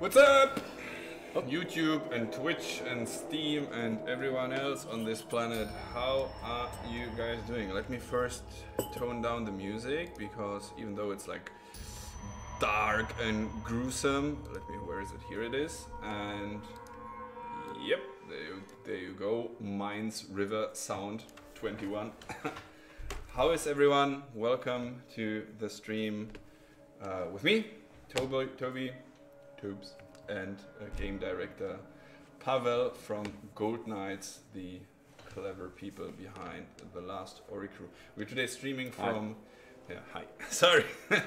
What's up? YouTube and Twitch and Steam and everyone else on this planet, how are you guys doing? Let me first tone down the music because even though it's like dark and gruesome, let me, where is it? Here it is. And yep, there you, there you go. Mines River Sound 21. how is everyone? Welcome to the stream uh, with me, Toby, Toby, Tubes, and uh, game director Pavel from GoldKnights, the clever people behind the last Oricru. We're today streaming from. Yeah, hi. Sorry.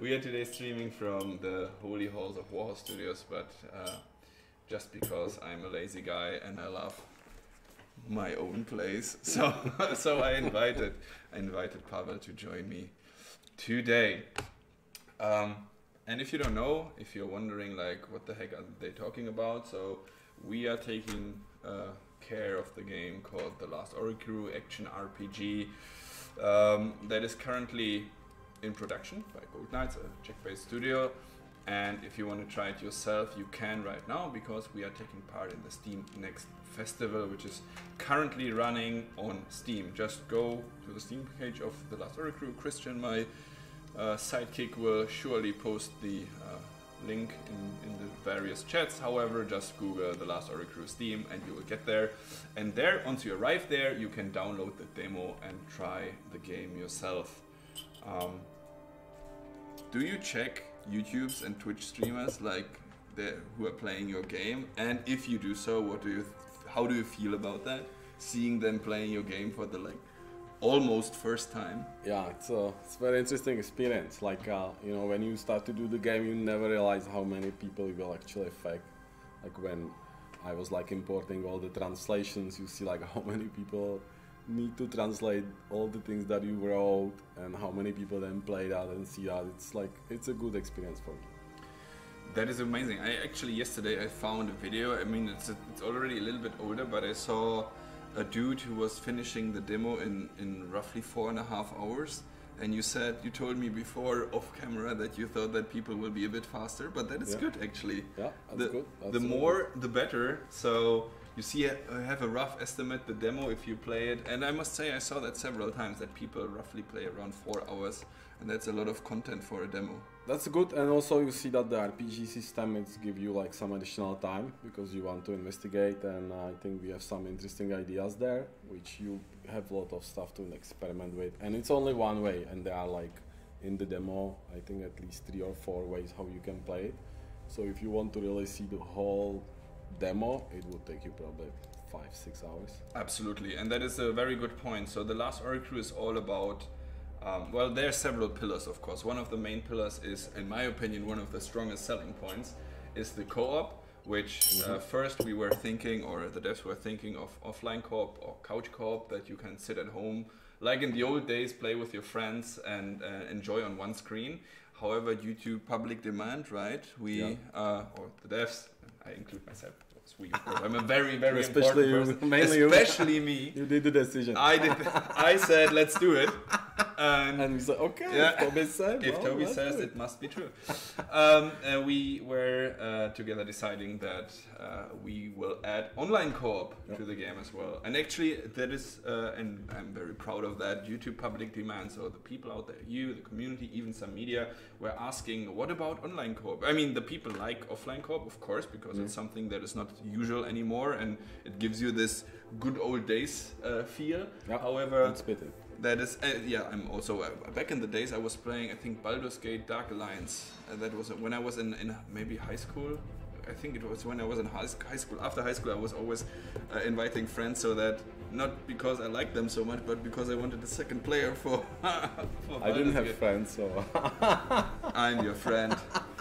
we are today streaming from the Holy Halls of Warhorse Studios, but uh, just because I'm a lazy guy and I love my own place, so so I invited I invited Pavel to join me today. Um, and if you don't know, if you're wondering like what the heck are they talking about, so we are taking uh, care of the game called The Last Crew Action RPG um, that is currently in production by GoldKnights, a Czech-based studio. And if you want to try it yourself, you can right now because we are taking part in the Steam Next Festival, which is currently running on Steam. Just go to the Steam page of The Last Crew. Christian, my uh, sidekick will surely post the uh, link in, in, the various chats. However, just Google the last Crew Steam and you will get there. And there, once you arrive there, you can download the demo and try the game yourself. Um, do you check YouTube's and Twitch streamers like the, who are playing your game? And if you do so, what do you? how do you feel about that? Seeing them playing your game for the like almost first time. Yeah, it's a it's a very interesting experience. Like uh, you know, when you start to do the game, you never realize how many people you will actually affect. Like when I was like importing all the translations, you see like how many people need to translate all the things that you wrote and how many people then play that and see that. It's like it's a good experience for me. That is amazing. I actually yesterday I found a video. I mean, it's a, it's already a little bit older, but I saw a dude who was finishing the demo in, in roughly four and a half hours. And you said, you told me before off camera that you thought that people will be a bit faster, but that is yeah. good actually. Yeah, that's the, good. The uh, more, the better. So you see, I have a rough estimate the demo if you play it. And I must say, I saw that several times that people roughly play around four hours and that's a lot of content for a demo. That's good, and also you see that the RPG system is give you like some additional time because you want to investigate, and I think we have some interesting ideas there, which you have a lot of stuff to experiment with, and it's only one way, and there are like in the demo, I think at least three or four ways how you can play it. So if you want to really see the whole demo, it would take you probably five, six hours. Absolutely, and that is a very good point. So the last Ori is all about um, well, there are several pillars, of course. One of the main pillars is, in my opinion, one of the strongest selling points is the co-op, which uh, mm-hmm. first we were thinking, or the devs were thinking of offline co-op or couch co-op that you can sit at home, like in the old days, play with your friends and uh, enjoy on one screen. However, due to public demand, right, we yeah. uh, or the devs, I include myself, sweet. I'm a very, very especially important person. Mainly especially you. me. You did the decision. I did. I said, let's do it. And, and we said, okay. Yeah, if Toby said, if well, Toby says, it. it must be true. um, uh, we were uh, together deciding that uh, we will add online co-op yep. to the game as well. And actually, that is, uh, and I'm very proud of that, due to public demand. So the people out there, you, the community, even some media, were asking, what about online co-op? I mean, the people like offline co-op, of course, because mm. it's something that is not usual anymore, and it gives you this good old days uh, feel. Yep. However, it's better. that is uh, yeah i'm also uh, back in the days i was playing i think baldur's gate dark alliance. Uh, that was when i was in, in maybe high school i think it was when i was in high school. After high school i was always uh, inviting friends so that not because i liked them so much but because i wanted a second player for, for i didn't have friends so. I'm your friend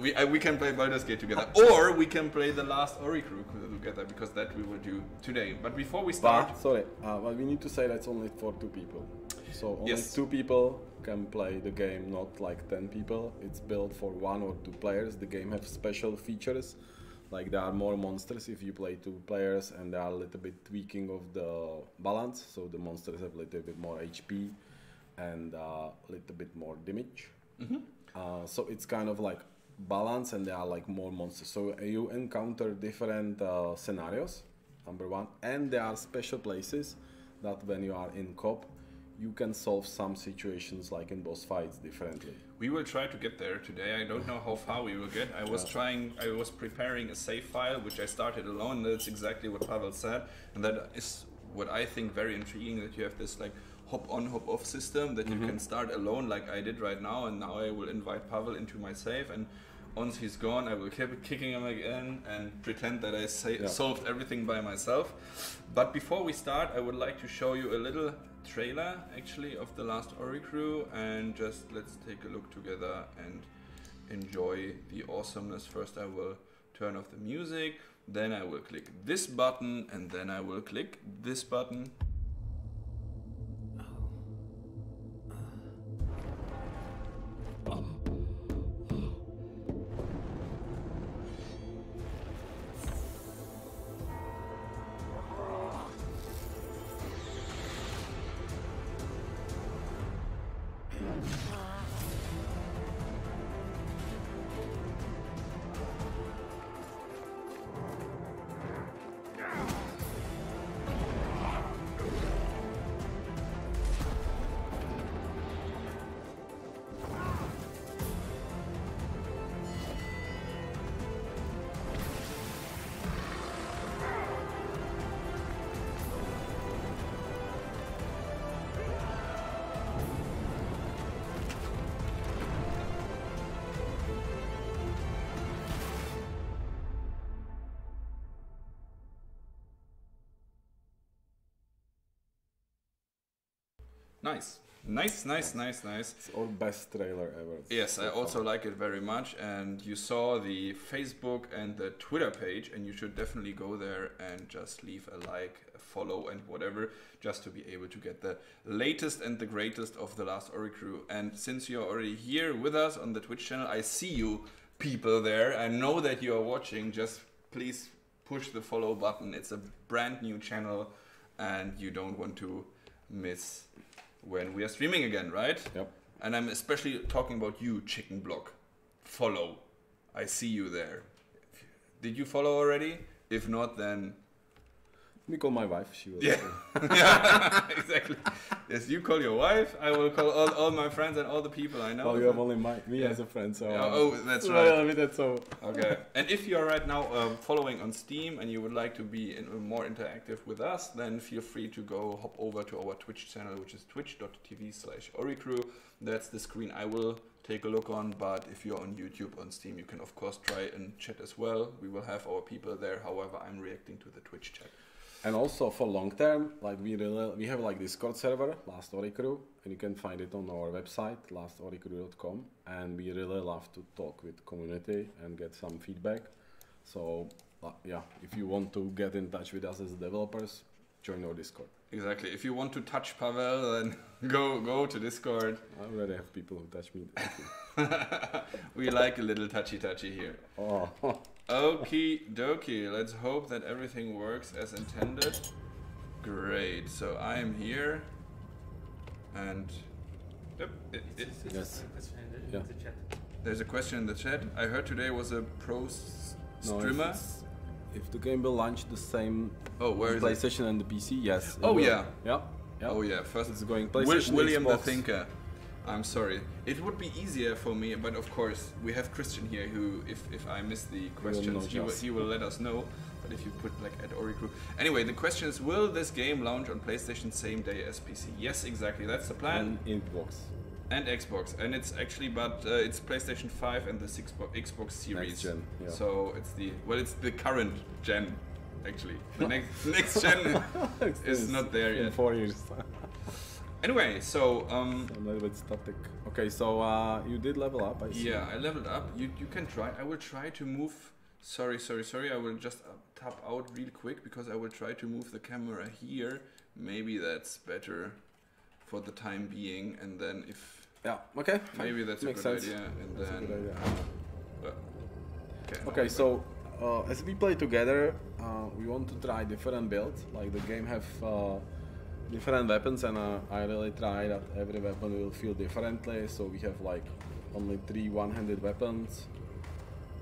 we, uh, we can play Baldur's Gate together, or we can play the last Oricru together because that we will do today. But before we start, but, sorry, uh, well, we need to say that's only for two people. So only yes. two people can play the game, not like ten people. It's built for one or two players. The game has special features, like there are more monsters if you play two players, and there are a little bit tweaking of the balance. So the monsters have a little bit more HP and a uh, little bit more damage. Mm-hmm. Uh, so it's kind of like balance and there are like more monsters. So uh, you encounter different uh, scenarios, number one, and there are special places that when you are in cop, you can solve some situations like in boss fights differently. We will try to get there today. I don't know how far we will get. I was Yeah. trying, I was preparing a save file, which I started alone. That's exactly what Pavel said, and that is what I think very intriguing. That you have this like hop on, hop off system that you can start alone, like I did right now. And now I will invite Pavel into my save, and once he's gone, I will keep kicking him again and pretend that I Yeah. solved everything by myself. But before we start, I would like to show you a little trailer actually of the last Oricru and just let's take a look together and enjoy the awesomeness. First, I will turn off the music, then I will click this button, and then I will click this button. Nice, nice, nice, nice, nice. It's our best trailer ever. Yes, so I also like it very much. And you saw the Facebook and the Twitter page, and you should definitely go there and just leave a like, a follow, and whatever, just to be able to get the latest and the greatest of the last Oricru. And since you're already here with us on the Twitch channel, I see you people there. I know that you are watching. Just please push the follow button. It's a brand new channel, and you don't want to miss when we are streaming again, right? Yep. And I'm especially talking about you, Chicken Block. Follow. I see you there. Did you follow already? If not, then We call my wife. She will. Yeah. yeah, exactly. Yes, you call your wife. I will call all, all my friends and all the people I know. Well, you have only my, me Yeah. as a friend, so. Yeah, uh, oh, that's right. I mean, that's so. Okay. And if you are right now um, following on Steam and you would like to be in, more interactive with us, then feel free to go hop over to our Twitch channel, which is twitch.tv slash oricru. That's the screen I will take a look on. But if you're on YouTube, on Steam, you can of course try and chat as well. We will have our people there. However, I'm reacting to the Twitch chat. And also for long term, like we really, we have like Discord server, Last Oricru, and you can find it on our website, lastoricru.com. And we really love to talk with community and get some feedback. So uh, yeah, if you want to get in touch with us as developers, join our Discord. Exactly. If you want to touch Pavel, then go go to Discord. I already have people who touch me. we like a little touchy touchy here. oh, Okie dokie. Let's hope that everything works as intended. Great. So I am here, and yep, it, it, Yes. Yeah. Yeah. The chat. there's a question in the chat. I heard today was a pro s- no, if, streamer. if the game will launch the same oh, where is it? PlayStation and the PC, yes. Oh, will. yeah. Yeah. Yeah. Oh yeah, first It's going Will, PlayStation, William the Thinker. I'm sorry. It would be easier for me, but of course we have Christian here who, if, if I miss the questions, he will, he will let us know. But if you put like at Oricru. Anyway, the question is, will this game launch on PlayStation same day as PC? Yes, exactly. That's the plan. And Xbox. And Xbox. And it's actually, but uh, it's PlayStation 5 and the six Xbox Series. Next gen, yeah. So it's the well, it's the current gen. Actually, the next next gen is not there in yet. four years. Anyway, so um, a little bit static. Okay, so uh, you did level up, I see. Yeah, I leveled up. You you can try. I will try to move. Sorry, sorry, sorry. I will just uh, tap out real quick because I will try to move the camera here. Maybe that's better for the time being. And then if Yeah. Okay. maybe that's Makes a good sense. idea. And That's a then good idea. uh, okay. Okay, so uh, as we play together, uh, we want to try different builds. Like the game have uh, different weapons, and uh, I really try that every weapon will feel differently. So we have like only three one-handed weapons,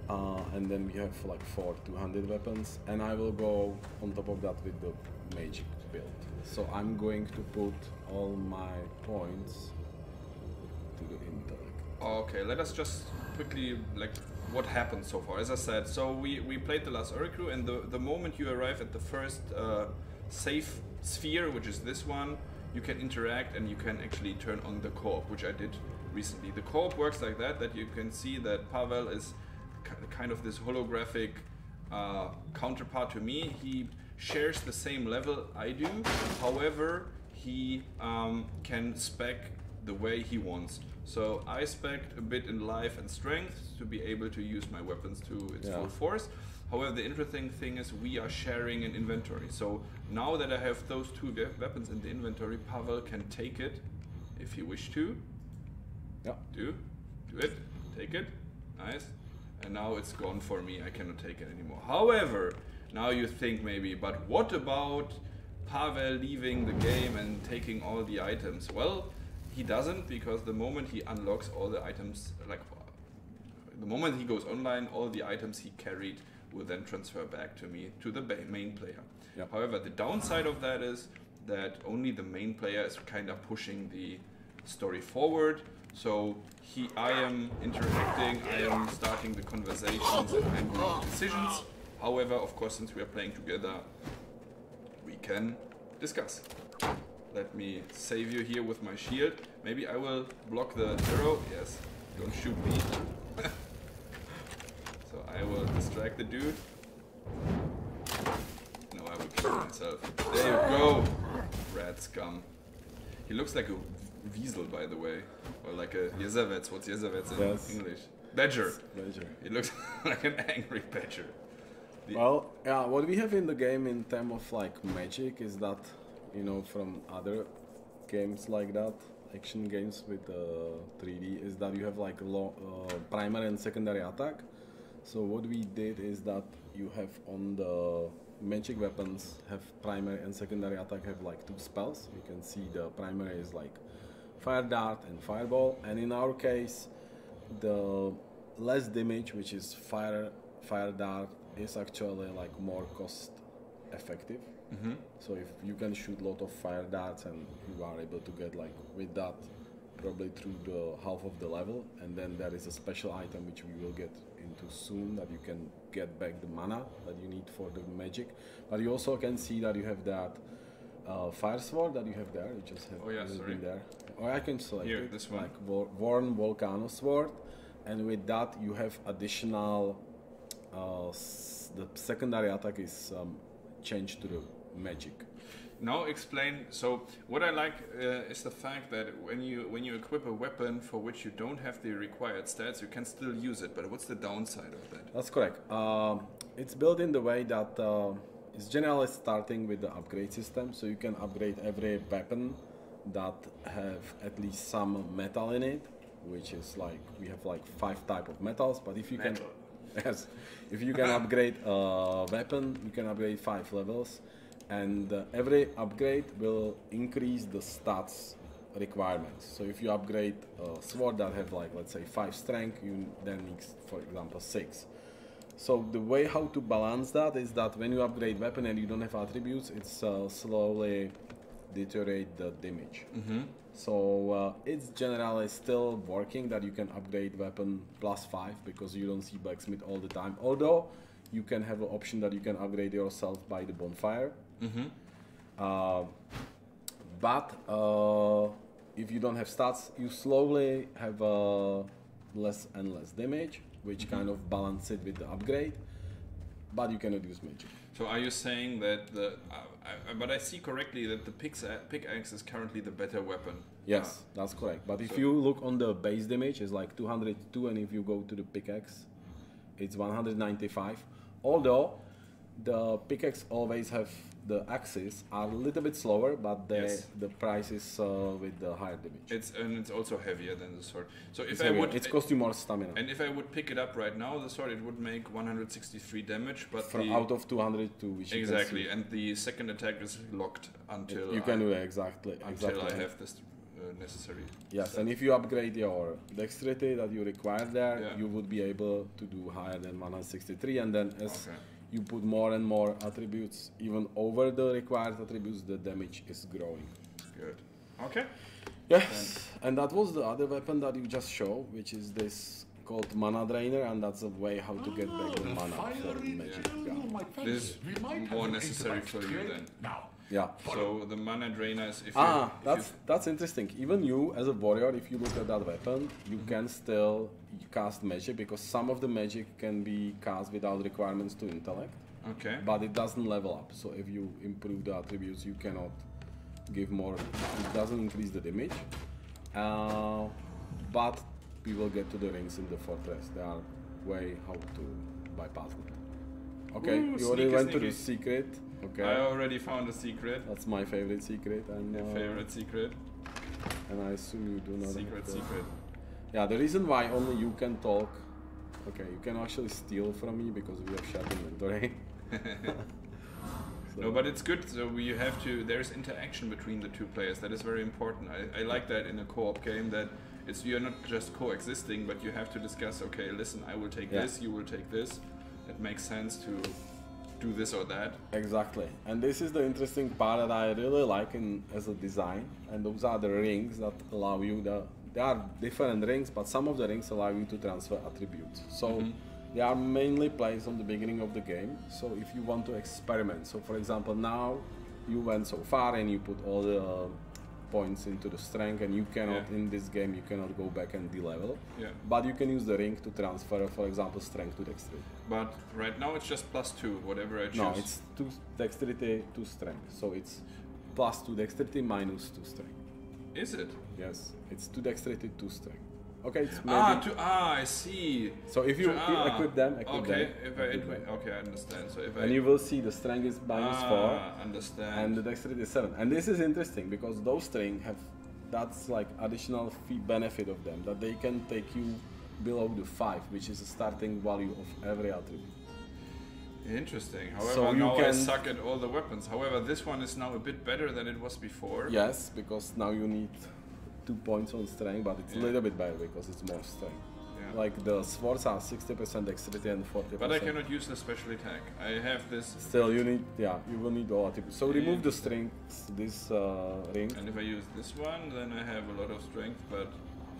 Uh, and then we have like four 200 weapons, and I will go on top of that with the magic build. So I'm going to put all my points to the intellect. Okay, let us just quickly like what happened so far. As I said, so we, we played the last Oricru, and the, the moment you arrive at the first uh, safe sphere, which is this one, you can interact and you can actually turn on the co-op, which I did recently. The co-op works like that, that you can see that Pavel is kind of this holographic uh, counterpart to me. He shares the same level I do, however, he um, can spec the way he wants. So I spec a bit in life and strength to be able to use my weapons to its Yeah. full force. However, the interesting thing is we are sharing an inventory. So now that I have those two weapons in the inventory, Pavel can take it if he wish to. Yeah. Do, do it, take it, nice. And now it's gone for me. I cannot take it anymore. However, now you think maybe, but what about Pavel leaving the game and taking all the items? Well, he doesn't because the moment he unlocks all the items, like the moment he goes online, all the items he carried will then transfer back to me to the main player. However, the downside of that is that only the main player is kind of pushing the story forward. So he, I am interacting, I am starting the conversations, and I'm doing decisions. However, of course, since we are playing together, we can discuss. Let me save you here with my shield. Maybe I will block the arrow. Yes, don't shoot me. I will distract the dude. No, I will kill myself. There you go, rat scum. He looks like a weasel, by the way, or like a Jezevets. What's Jezevets in Yes. English? Badger. Badger. He looks like an angry badger. The- Well, yeah, what we have in the game in terms of like magic is that, you know, from other games like that, action games with uh, 3D, is that you have like uh, primary and secondary attack. So what we did is that you have on the magic weapons have primary and secondary attack have like two spells. You can see the primary is like fire dart and fireball, and in our case, the less damage, which is fire fire dart, is actually like more cost effective. Mhm. So if you can shoot a lot of fire darts and you are able to get like with that probably through the half of the level, and then there is a special item which we will get into soon that you can get back the mana that you need for the magic. But you also can see that you have that uh, fire sword that you have there. You just have Oh, yeah, sorry. been there. Or I can select Here, it, this one. like Vor- Worn Volcano sword, and with that you have additional. Uh, s- the secondary attack is um, changed to the magic. Now explain. So what I like uh, is the fact that when you when you equip a weapon for which you don't have the required stats, you can still use it. But what's the downside of that? That's correct. Um, it's built in the way that uh, it's generally starting with the upgrade system, so you can upgrade every weapon that have at least some metal in it, which is like we have like five type of metals. But if you Metal. can, yes, if you can upgrade a weapon, you can upgrade five levels, and uh, every upgrade will increase the stats requirements. So if you upgrade a sword that have like let's say five strength, you then need, for example, six. So the way how to balance that is that when you upgrade weapon and you don't have attributes, it's uh, slowly deteriorate the damage. Mm-hmm. So uh, it's generally still working that you can upgrade weapon plus five because you don't see blacksmith all the time. Although you can have an option that you can upgrade yourself by the bonfire. Mm-hmm. Uh, but uh, if you don't have stats, you slowly have uh, less and less damage, which kind of balance it with the upgrade. But you cannot use magic. So are you saying that the? Uh, I, but I see correctly that the pickaxe, pickaxe is currently the better weapon. Yes, that's correct. But if So- you look on the base damage, it's like 202, and if you go to the pickaxe, it's 195. Although the pickaxe always have the axes are a little bit slower, but the Yes. the price is uh, with the higher damage. It's and it's also heavier than the sword. So if It's I heavier. would, it's cost you more stamina. and if I would pick it up right now, the sword it would make 163 damage, but From the, out of 202, which you can exactly, and the second attack is locked until you can I, do that exactly. until exactly. I have this uh, necessary. Yes, set. and if you upgrade your dexterity that you require there, Yeah. you would be able to do higher than 163, and then as Okay. You put more and more attributes, even over the required attributes, the damage is growing. Good. Okay. Yes, and that was the other weapon that you just showed, which is this called mana drainer, and that's a way how to get back the mana for magic. Yeah. This is more necessary for you then. Now, yeah. So the mana drainer is if Ah, you, if that's that's interesting. Even you, as a warrior, if you look at that weapon, you can still cast magic because some of the magic can be cast without requirements to intellect, okay. but it doesn't level up. So if you improve the attributes, you cannot give more. It doesn't increase the damage. Uh, but we will get to the rings in the fortress. There are way how to bypass it. Okay, Ooh, you already sneaky, went to the secret. Okay, I already found a secret. that's my favorite secret, and uh, favorite secret. and I assume you do not. Secret, secret. Yeah, the reason why only you can talk. Okay, you can actually steal from me because we have shared inventory. No, but it's good. So we have to. There's interaction between the two players. That is very important. I, I like that in a co-op game. That it's you're not just coexisting, but you have to discuss. Okay, listen, I will take Yeah. this. You will take this. It makes sense to do this or that. Exactly, and this is the interesting part that I really like in as a design, and those are the rings that allow you the. There are different rings, but some of the rings allow you to transfer attributes. So Mhm. they are mainly placed on the beginning of the game. So if you want to experiment, so for example, now you went so far and you put all the uh, points into the strength, and you cannot Yeah. in this game you cannot go back and de-level. Yeah. But you can use the ring to transfer, for example, strength to dexterity. But right now it's just plus two, whatever I choose. No, it's two dexterity, two strength. So it's plus two dexterity minus two strength. Is it? Yes, it's two dexterity, two strength. Okay, it's maybe. Ah, to, ah, I see. so if you, ah, equip them, equip okay, them, if I equip equip- them. okay, I understand. So if I and you will see the strength is minus ah, four, understand. and the dexterity is seven. And this is interesting because those strength have that's like additional fee benefit of them that they can take you below the five, which is the starting value of every attribute. Interesting. However, So you now I suck at all the weapons. However, this one is now a bit better than it was before. Yes, because now you need two points on strength, but it's a little bit better because it's more strength. Yeah. Like the swords are 60% dexterity and 40%. But I cannot use the special attack. I have this, Still, you need, yeah, you will need all attributes. So Yeah. remove the strength, this uh, ring. and if I use this one, then I have a lot of strength. But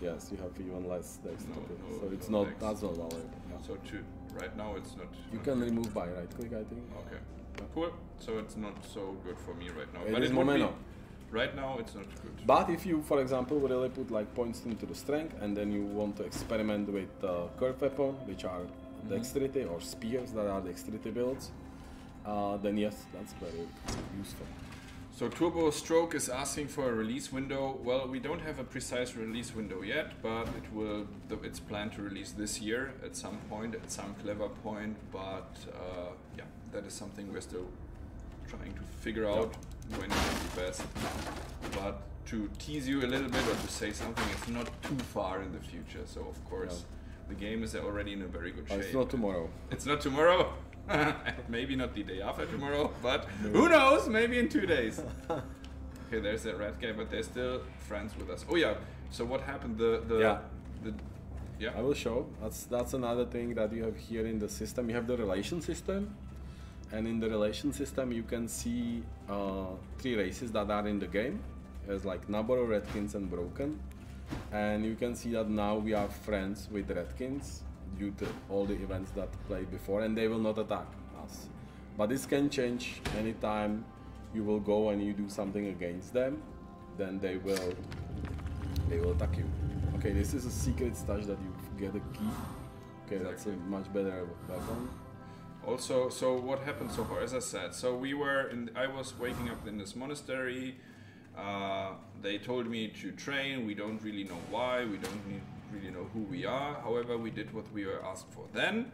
Yes, you have even less dexterity. No, no, so it's no not, dex. that's not valuable. Yeah. so two. Right now it's not. You can good. remove by right click, I think. Okay. Cool. So it's not so good for me right now. It but is it would be, momentum. Right now it's not good. But if you, for example, really put like points into the strength and then you want to experiment with uh, curve weapon, which are Mm-hmm. dexterity, or spears that are dexterity builds, uh, then yes, that's very useful. So Turbo Stroke is asking for a release window. Well, we don't have a precise release window yet, but it will. It's planned to release this year at some point, at some clever point. But uh, yeah, that is something we're still trying to figure out when when is the best. But to tease you a little bit or to say something, it's not too far in the future. So of course, the game is already in a very good shape. it's not tomorrow. It's not tomorrow. maybe not the day after tomorrow, but who knows? Maybe in two days. okay, there's that red guy, but they're still friends with us. Oh yeah. So what happened? The the Yeah. the yeah. I will show. That's that's another thing that you have here in the system. You have the relation system, and in the relation system you can see uh, three races that are in the game. There's like Naboru, Ratkins, and Broken, and you can see that now we are friends with Ratkins due to all the events that played before, and they will not attack us. But this can change anytime you will go and you do something against them, then they will they will attack you. Okay, this is a secret stash that you get a key. Okay, that's a much better weapon. Also, so what happened so far? As I said, so we were in. I was waking up in this monastery. Uh, they told me to train. We don't really know why. We don't need, really know who we are. However, we did what we were asked for. Then,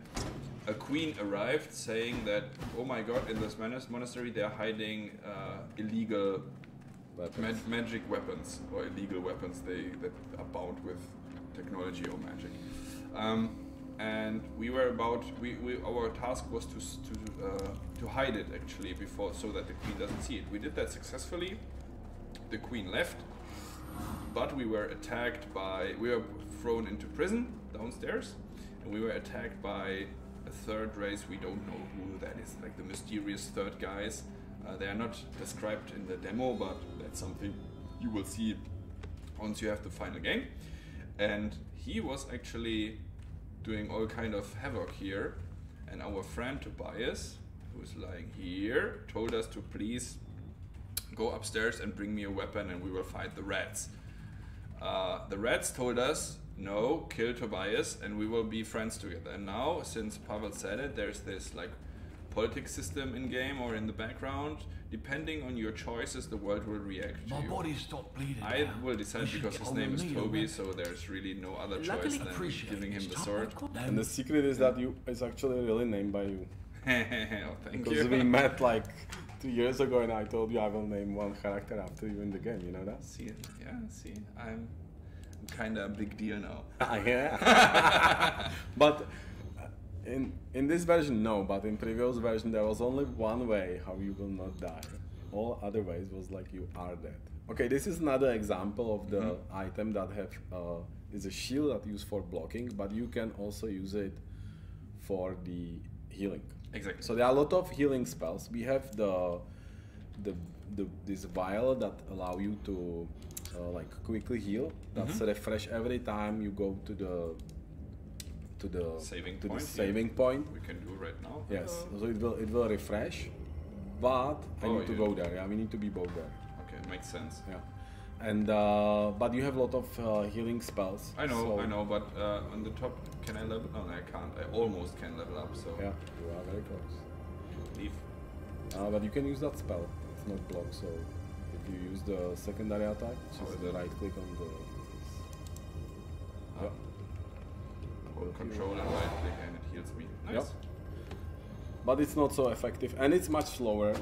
a queen arrived saying that, oh my god, in this monas- monastery they're hiding uh, illegal Weapons. mag- magic weapons or illegal weapons they that are bound with technology or magic. Um, and we were about we, we our task was to to uh, to hide it actually before so that the queen doesn't see it. We did that successfully. The queen left, but we were attacked by. We were thrown into prison downstairs, and we were attacked by a third race. We don't know who that is, like the mysterious third guys. Uh, they are not described in the demo, but that's something you will see once you have the final game. And he was actually doing all kind of havoc here, and our friend Tobias, who's lying here, told us to please go upstairs and bring me a weapon, and we will fight the rats. Uh, the rats told us no, kill Tobias, and we will be friends together. And now, since Pavel said it, there's this like politics system in game or in the background. Depending on your choices, the world will react to My you. body stopped bleeding. I now. will decide because his name is Toby, alright? so there's really no other Luckily, choice than giving him the sword. And the secret is that you is actually really named by you. oh, thank Because you. we met like two years ago and I told you I will name one character after you in the game, you know that? See, yeah, see, I'm, I'm kind of a big deal now. Ah, yeah. but uh, in in this version, no. But in previous version, there was only one way how you will not die. All other ways was like you are dead. Okay, this is another example of the Mm-hmm. item that have uh, is a shield that used for blocking, but you can also use it for the healing. Exactly. So there are a lot of healing spells. We have the the, the this vial that allow you to uh, like quickly heal. That's Mm-hmm. refresh every time you go to the to the Saving to point, the yeah. saving point. we can do right now. Yes, so it will it will refresh, but I Oh, need to yeah. go there. Yeah, we need to be both there. Okay, makes sense. Yeah, and uh, but you have a lot of uh, healing spells. I know, so- I know, but uh, on the top, can I level? No, I can't. I almost can level up. So Yeah, you are very close. leave. Uh, but you can use that spell. It's not blocked, so if you use the secondary attack, just is the right click on the. Ah. Yeah. Hold control and right click, and it heals me. Nice. Yep. But it's not so effective, and it's much slower.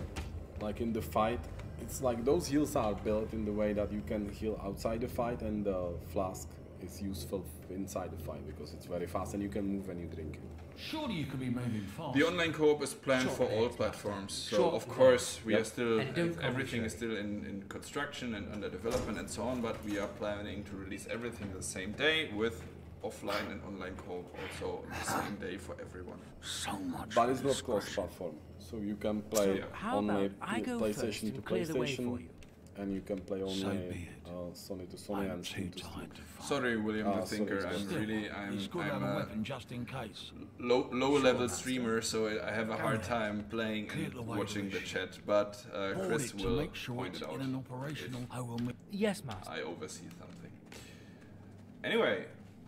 Like in the fight, it's like those heals are built in the way that you can heal outside the fight, and the flask is useful inside the fight because it's very fast and you can move when you drink it. Surely you could be moving fast. The online co-op is planned Short for all platforms, so Short of course we Yep. are still And don't call everything is still in, in construction and under development and so on. But we are planning to release everything the same day with offline and online co-op also the same day for everyone. So much. But it's not cross-platform, so you can play Yeah. How only about I P- go PlayStation to and clear the way PlayStation, for you? And you can play So only be it. uh, Sony to Sony I'm and too Steam to Steam. tired to fight. Sorry, William Ah, the Thinker. sorry. I'm Still, really I'm it's good I'm have a a weapon just in case. low low level streamer, so I I have a hard time playing Clear and the watching the chat. But uh, Chris to will make sure point it's it out. in an operational. I will. ma- Yes, master. I oversee something. Anyway,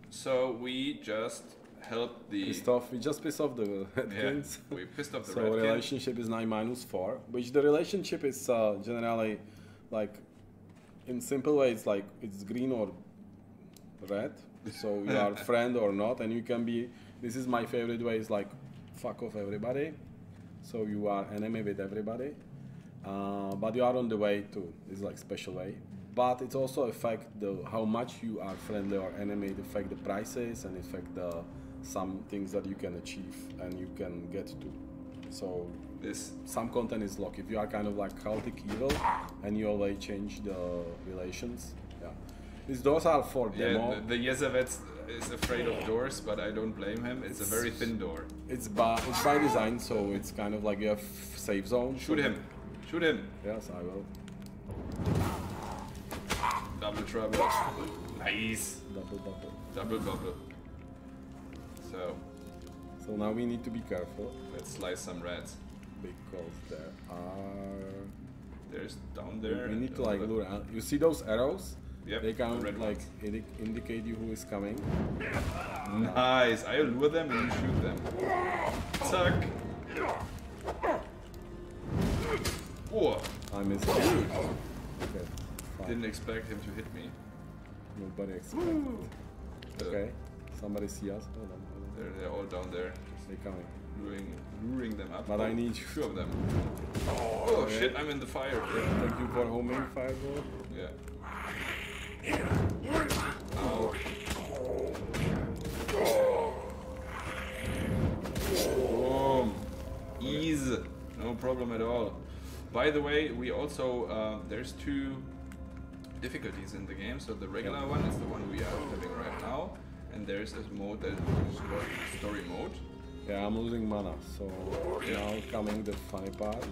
so we just helped the Pissed off, we just pissed off the yeah, Ratkins. we pissed off the so Ratkins. relationship is 9 minus 4, which the relationship is uh, generally like in simple way it's like it's green or red. So you are friend or not, and you can be. This is my favorite way. Is like fuck off everybody. So you are enemy with everybody, uh, but you are on the way to. It's like special way. But it also affect the how much you are friendly or enemy. It affect the prices and affect the some things that you can achieve and you can get to. So This some content is locked. If you are kind of like cultic evil and you always change the relations, yeah. These doors are for demo. yeah, the, the Yezavets is afraid of doors, but I don't blame him. It's a very thin door. it's by it's by design, so it's kind of like you have safe zone. Shoot him! Shoot him! Yes, I will. Double trouble. Nice. Double double. Double bubble. So So now we need to be careful let's slice some rats. Because there are. There's down there. we need to like lure. out. You see those arrows? Yep, They the red of like indi- indicate you who is coming. Nice. I lure them and you shoot them. Tuck. Oh, I missed. Okay. fine. didn't expect him to hit me. Nobody expected. Uh, Okay. Somebody see us. Hold on. Hold on. They're, they're all down there, They're coming. luring, luring them up. But I need two of them. Oh Okay. shit! I'm in the fire. Thank you for homing fireball. Yeah. Ow. Boom. Ease. No problem at all. By the way, we also uh, there's two difficulties in the game. So the regular one is the one we are having right now, and there's a mode that is called story mode. Yeah, I'm losing mana, so now coming the funny part.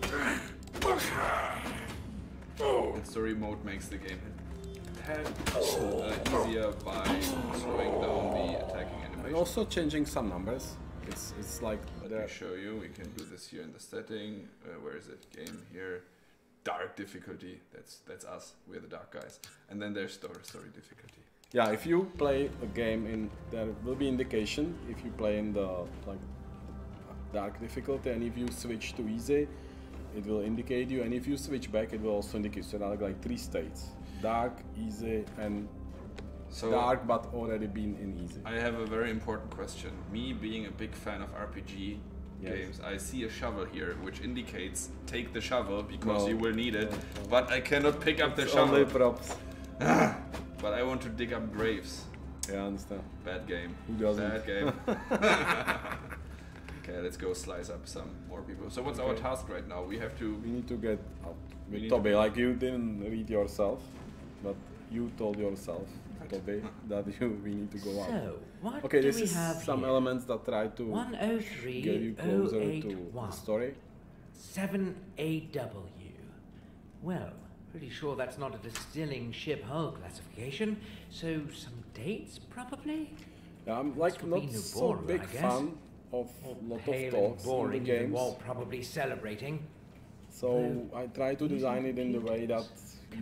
And story mode makes the game uh, easier by slowing down the attacking And also changing some numbers. It's it's like Let me show you. We can do this here in the setting. Uh, where is it? Game here. Dark difficulty. That's that's us. We're the dark guys. And then there's story story difficulty. yeah. If you play a game in there will be indication if you play in the like dark difficulty and if you switch to easy, it will indicate you. And if you switch back, it will also indicate. So there are like three states: dark, easy, and So dark, but already been in easy. I have a very important question. Me being a big fan of RPG Yes. games, I see a shovel here, which indicates take the shovel because No. you will need it. No, no. But I cannot pick up the shovel. only props. But I want to dig up graves. Yeah, I understand. Bad game. Who doesn't? Bad game. okay, uh, let's go slice up some more people. So what's our task right now? We have to. We need to get out We need Toby. to- Like you didn't read yourself, but you told yourself, Toby, that you we need to go out. So, what Okay, do this we is have some here? elements that try to get you closer to the 103 story. 7AW. Well, pretty sure that's not a distilling ship hull classification, so some dates probably? Yeah, I'm like would be not so Naboru, big fan of Or lot of talks in the games. while probably celebrating. So I try to design it in the way that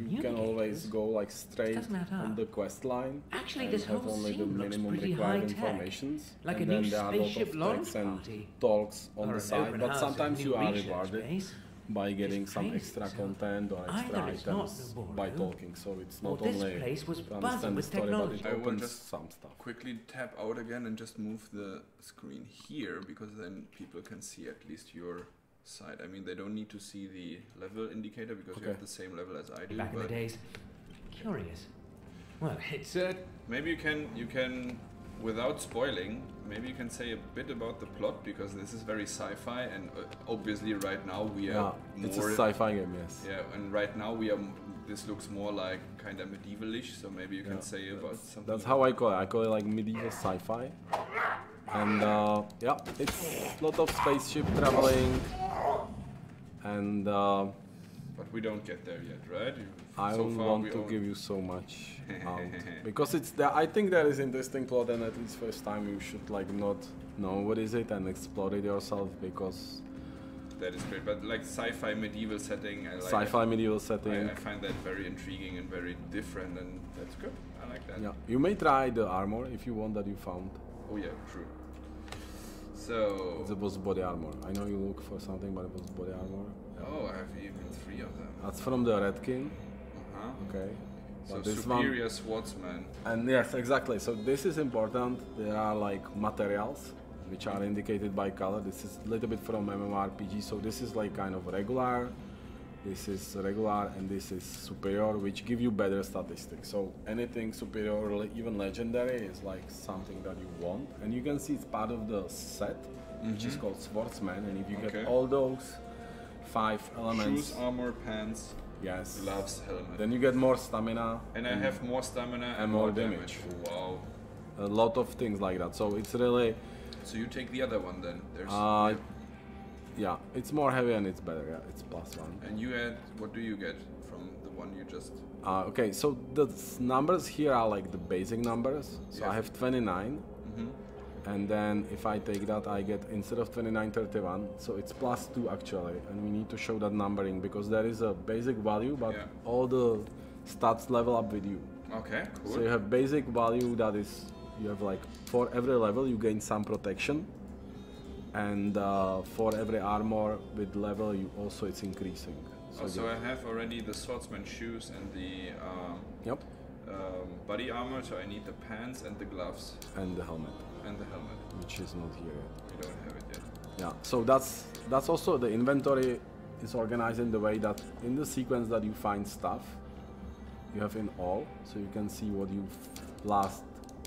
you can always go like straight on the quest line Actually, this have whole only the minimum pretty required informations. like and a then there are a lot spaceship of launch and party. talks on or the side, but sometimes you are rewarded base. By getting some extra so content or extra either items by talking. So it's or not this only place was to buzzing understand the with story, technology. but I it opens just some stuff. Quickly tap out again and just move the screen here because then people can see at least your side. I mean, they don't need to see the level indicator because you Okay. have the same level as I do. Back in the days. Curious. Well, it's uh, maybe you can you can without spoiling maybe you can say a bit about the plot because this is very sci-fi and uh, obviously right now we Yeah, are it's a sci-fi game, yes. yeah and right now we are this looks more like kind of medievalish so maybe you can Yeah, say about something That's how I call it. I call it like medieval sci-fi. And uh, yeah, it's a lot of spaceship traveling. And uh, but we don't get there yet right You- I so don't far want to give you so much out because it's there. I think that is interesting plot, and at least first time you should like not know what is it and explore it yourself because that is great but like sci-fi medieval setting I like sci-fi medieval I, setting. I find that very intriguing and very different and that's good I like that Yeah, you may try the armor if you want that you found. oh yeah true so It was body armor. I know you look for something, but it was body armor. Oh I have even three of them That's from the Red King. uh-huh Okay. So this one superior swordsman. And yes, exactly. So this is important. There are like materials which are indicated by color. This is a little bit from MMORPG. So this is like kind of regular. This is regular and this is superior, which give you better statistics. So anything superior, even legendary, is like something that you want. And you can see it's part of the set, which is called Swordsman. And if you Mm-hmm. Okay. get all those five elements, Shoes, armor, pants, yes, gloves, helmet. then you get more stamina. and I have more stamina and, and more damage. Wow. a lot of things like that. So it's really, So you take the other one then. There's uh, yeah, it's more heavy and it's better. Yeah, it's plus one. and you add what do you get from the one you just Uh, okay, so the numbers here are like the basic numbers. So I have 29, and then if I take that, I get instead of 29, 31. So it's plus two actually, and we need to show that numbering because there is a basic value, but Yeah. all the stats level up with you. Okay, cool. So you have basic value that is you have like for every level you gain some protection, and uh, for every armor with level you also it's increasing. oh, so I have already the swordsman shoes and the um, yep, um, body armor, so I need the pants and the gloves and the helmet, and the helmet. which is not here yet. We don't have it yet. Yeah, so that's that's also the inventory is organized in the way that in the sequence that you find stuff, you have in all, so you can see what you last,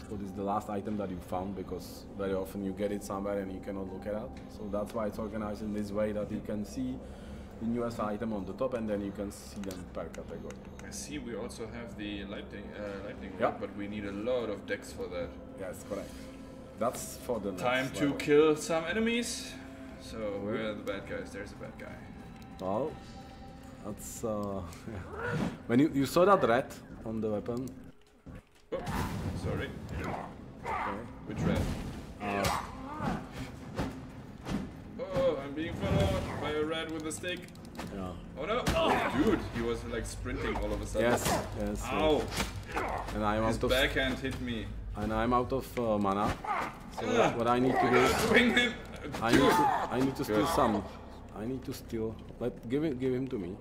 what is the last item that you found, because very often you get it somewhere and you cannot look at it. So that's why it's organized in this way that you can see the newest item on the top, and then you can see them per category. I see we also have the lightning, uh, lightning Yeah. rod, but we need a lot of decks for that. Yes, correct. That's for the Time to level. kill some enemies. So where are the bad guys? There's a bad guy. Well, that's uh, when you you saw that red on the weapon. Oh, sorry. Okay. Which red? Uh, Oh, I'm being followed by a red with a stick. yeah. Oh no! Dude, he was like sprinting all of a sudden. Yes. Yes. yes. And I'm His backhand hit me. And I'm out of uh, mana. So Ah. what I need to do, Swing him! I need to, I need to steal some. I need to steal. Let give it, give him to me.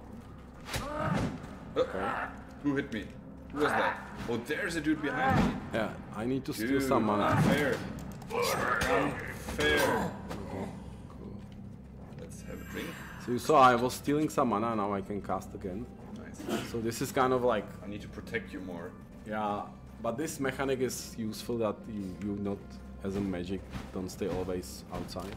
Oh, Who hit me? Who was that? Oh, there's a dude behind me. Yeah, I need to steal Dude, some mana. unfair. Unfair. Let's have a drink. So you saw I was stealing some mana. Now I can cast again. Nice. So this is kind of like I need to protect you more. Yeah, but this mechanic is useful that you, you not as a magic don't stay always outside.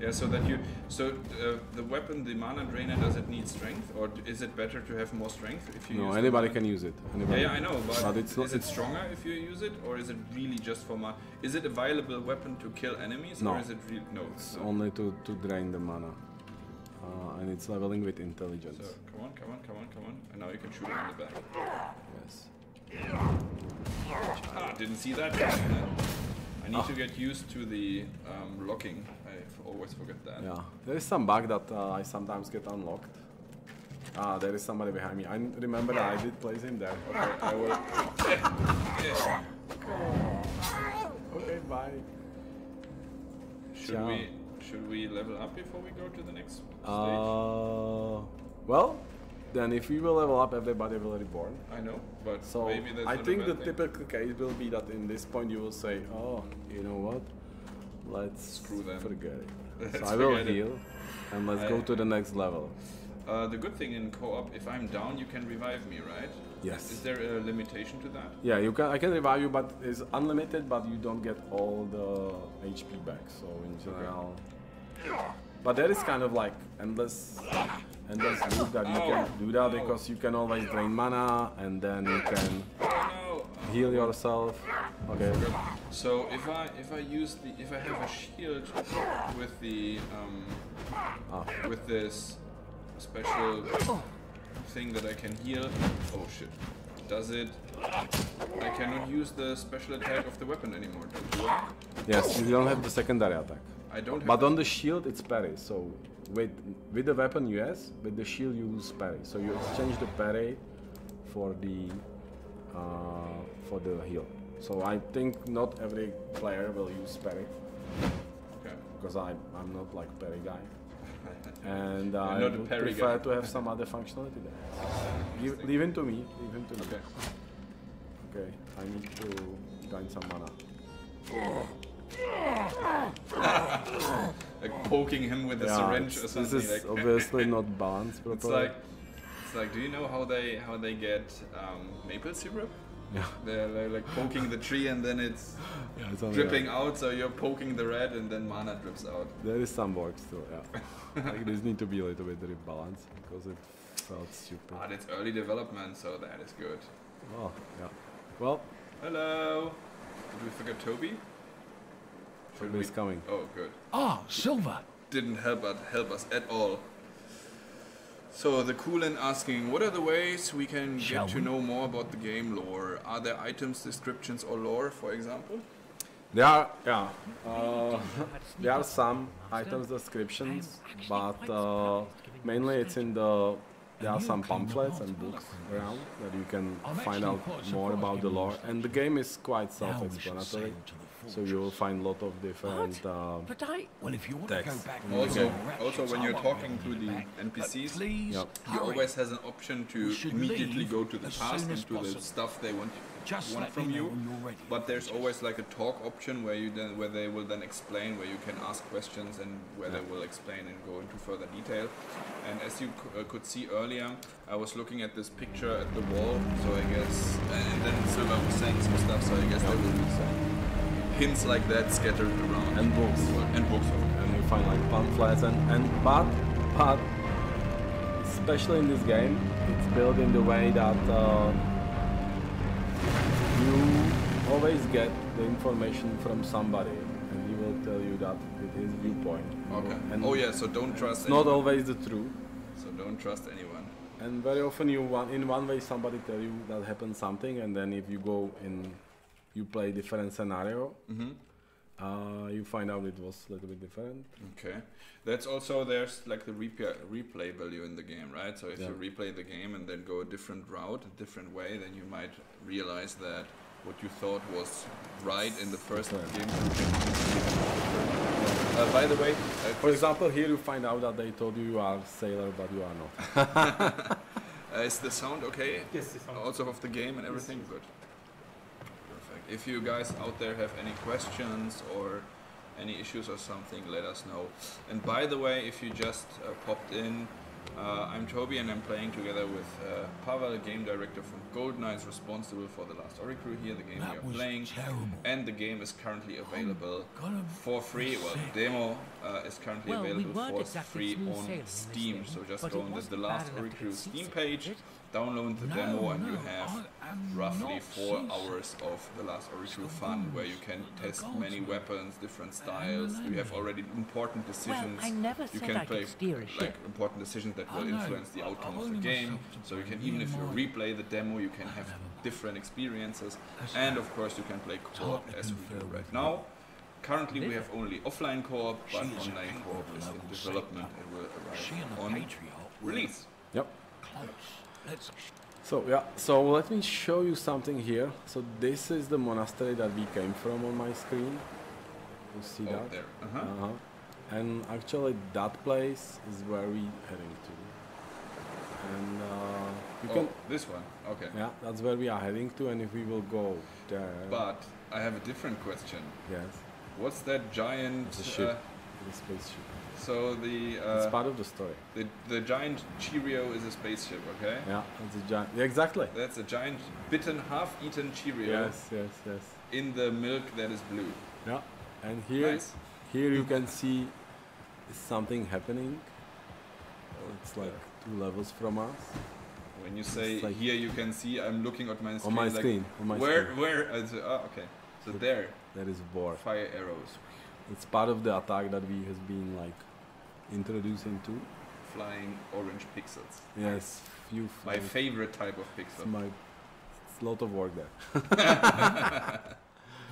Yeah, so that you. So uh, the weapon, the mana drainer, does it need strength, or is it better to have more strength if you? No, anybody can use it. Yeah, Anybody. yeah, I know, but, But it's not- is it it's- stronger if you use it, or is it really just for mana? Is it a viable weapon to kill enemies, No. or is it really no? It's no. only to, to drain the mana. Uh, and it's leveling with intelligence. So come on, come on, come on, come on, and now you can shoot him in the back. Yes. Ah, didn't see that I need to get used to the um, locking. I always forget that. Yeah. There is some bug that uh, I sometimes get unlocked. Ah, there is somebody behind me. I remember I did place him there. Okay, I will. Okay, bye. Should Ciao. we should we level up before we go to the next stage? Uh, well, then if we will level up, everybody will reborn. I know, but So maybe that's I think the thing. typical case will be that in this point you will say, "Oh, you know what? Let's Screw them. forget it." Let's so I will forget it. heal, and let's I- go to the next level. Uh, the good thing in co-op, if I'm down, you can revive me, right? Yes. Is there a limitation to that? Yeah, you can. I can revive you, but it's unlimited. But you don't get all the HP back. So in general, but there is kind of like endless, endless loop that you can do that because you can always drain mana and then you can heal yourself. Okay. So if I if I use the if I have a shield with the um, Ah. with this special thing that I can heal. Oh shit! Does it? I cannot use the special attack of the weapon anymore. Yes, you don't have the secondary attack. I don't have. But on the shield, it's parry. So with with the weapon, yes. With the shield, you lose parry. So you exchange the parry for the uh, for the heal. So I think not every player will use parry okay. because I I'm not like parry guy, and I would prefer guy. to have some other functionality there. Give, leave him to me. Leave him to me. Okay. Okay. I need to gain some mana. Like poking him with a Yeah, syringe or something. This is like obviously not balanced It's like, it's like, do you know how they how they get um, maple syrup? yeah. They're like, like poking the tree and then it's Yeah, it's dripping like- out. So you're poking the red and then mana drips out. There is some work still, yeah. like this need to be a little bit rebalanced because it felt stupid. But it's early development, so that is good. Oh, yeah. Well, Hello. Did we forget Toby? Should coming. Oh, good. Ah, silver. Didn't help us help us at all. So the Coolin asking, what are the ways we can Shall get to know more about the game lore? Are there items, descriptions, or lore, for example? there are, yeah, uh, there are some items descriptions, but uh, mainly it's in the, there are some pamphlets and books around that you can find out more about the lore. And the game is quite Now we shall self-explanatory, sail to the so you will find a lot of different uh, But I. Well, if you want Text. to go back Also, look at the also when you're talking to the back. But NPCs, Yep. he always has an option to immediately go to the as past and to the stuff they want Just want from you. when you're. But there's always like a talk option where you then where they will then explain where you can ask questions and where they will explain and go into further detail. And as you c- uh, could see earlier, I was looking at this picture at the wall. So I guess and then Silver was saying some stuff. So I guess there will be some hints like that scattered around and books. and books. and you find like pamphlets and and but but especially in this game, it's built in the way that uh, you always get the information from somebody, and he will tell you that with his viewpoint. Okay. And oh yeah, so don't trust. It's not always the truth. So don't trust anyone. And very often you want, in one way somebody tell you that happened something, and then if you go in, you play different scenario, Mm-hmm. uh, you find out it was a little bit different. Okay. That's also there's like the replay, replay value in the game, right? So if Yeah. you replay the game and then go a different route, a different way, then you might realize that what you thought was right in the first Correct. game. Uh, by the way, uh, For example, here you find out that they told you you are sailor, but you are not. uh, is the sound okay? Yes, the sound. Also of the game and everything? Good. Perfect. If you guys out there have any questions or any issues or something, let us know. And by the way, if you just uh, popped in, uh, I'm Toby and I'm playing together with uh, Pavel, game director from GoldKnights, is responsible for the last Oricru here, the game we are playing. terrible. And the game is currently available gonna for free. Well, the demo uh, is currently Well, available weren't for exactly free on sailing in this Steam. thing, So just go it on the, the last enough Ori to Crew Steam page, it? Download the No, demo, and you have roughly four seasick. hours of the last Oricru fun where you can test many weapons, different styles. You have already important decisions. I never you can I play could steer a like important decisions that will influence the outcome of the game. So you can even if you replay the demo, you can have different experiences, and of course you can play co-op as we do right now. Currently we have only offline co-op, but She is a online co-op is in development and will arrive on release. Yep. Close. Let's So yeah, so let me show you something here. So this is the monastery that we came from on my screen. You see Oh, that? there. Uh-huh. Uh-huh. And actually that place is where we heading to. And uh, you oh, can this one. Okay. yeah, that's where we are heading to and if we will go there But I have a different question. yes, What's that giant? it's a ship. uh, spaceship. So the it's uh, part of the story. the the giant Cheerio is a spaceship. Okay. Yeah, it's a giant yeah, exactly. That's a giant bitten, half-eaten Cheerio Yes, yes, yes. in the milk that is blue. Yeah. And here Nice. here you can see something happening. It's like two levels from us. When you say like- here, you can see. I'm looking at my screen. On my like, screen. On my where? screen. Where? Uh, so- oh, okay. So there, There is war. fire arrows It's part of the attack that we has been like introducing to. flying orange pixels. Yes, few. My favorite type of it's my. It's a lot of work there.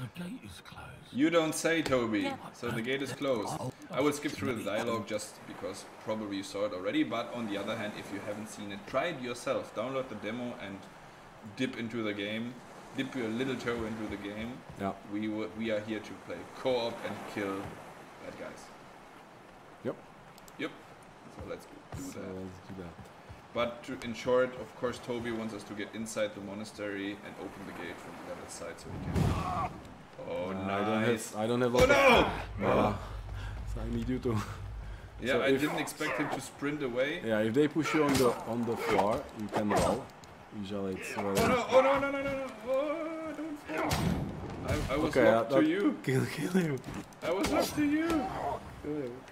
The gate is closed. You don't say, Toby. Yeah. So the gate is closed. I will skip through the dialogue just because probably you saw it already. But on the other hand, if you haven't seen it, try it yourself. Download the demo and dip into the game. Dip your little toe into the game. Yeah. We w- we are here to play co-op and kill bad guys. Yep. So let's do so that. let's do that. But to, in short, of course, Toby wants us to get inside the monastery and open the gate from the other side so we can. Oh, no! nice. I don't have. I don't have. Oh no! Uh, so I need you to. Yeah, So I didn't expect him to sprint away. Yeah, if they push you on the on the floor, you can roll. Usually it's Oh no! Oh no! No! No! No! no. Oh, don't fall. I, I was Okay, locked uh, to you. Kill, kill him. I was locked to you.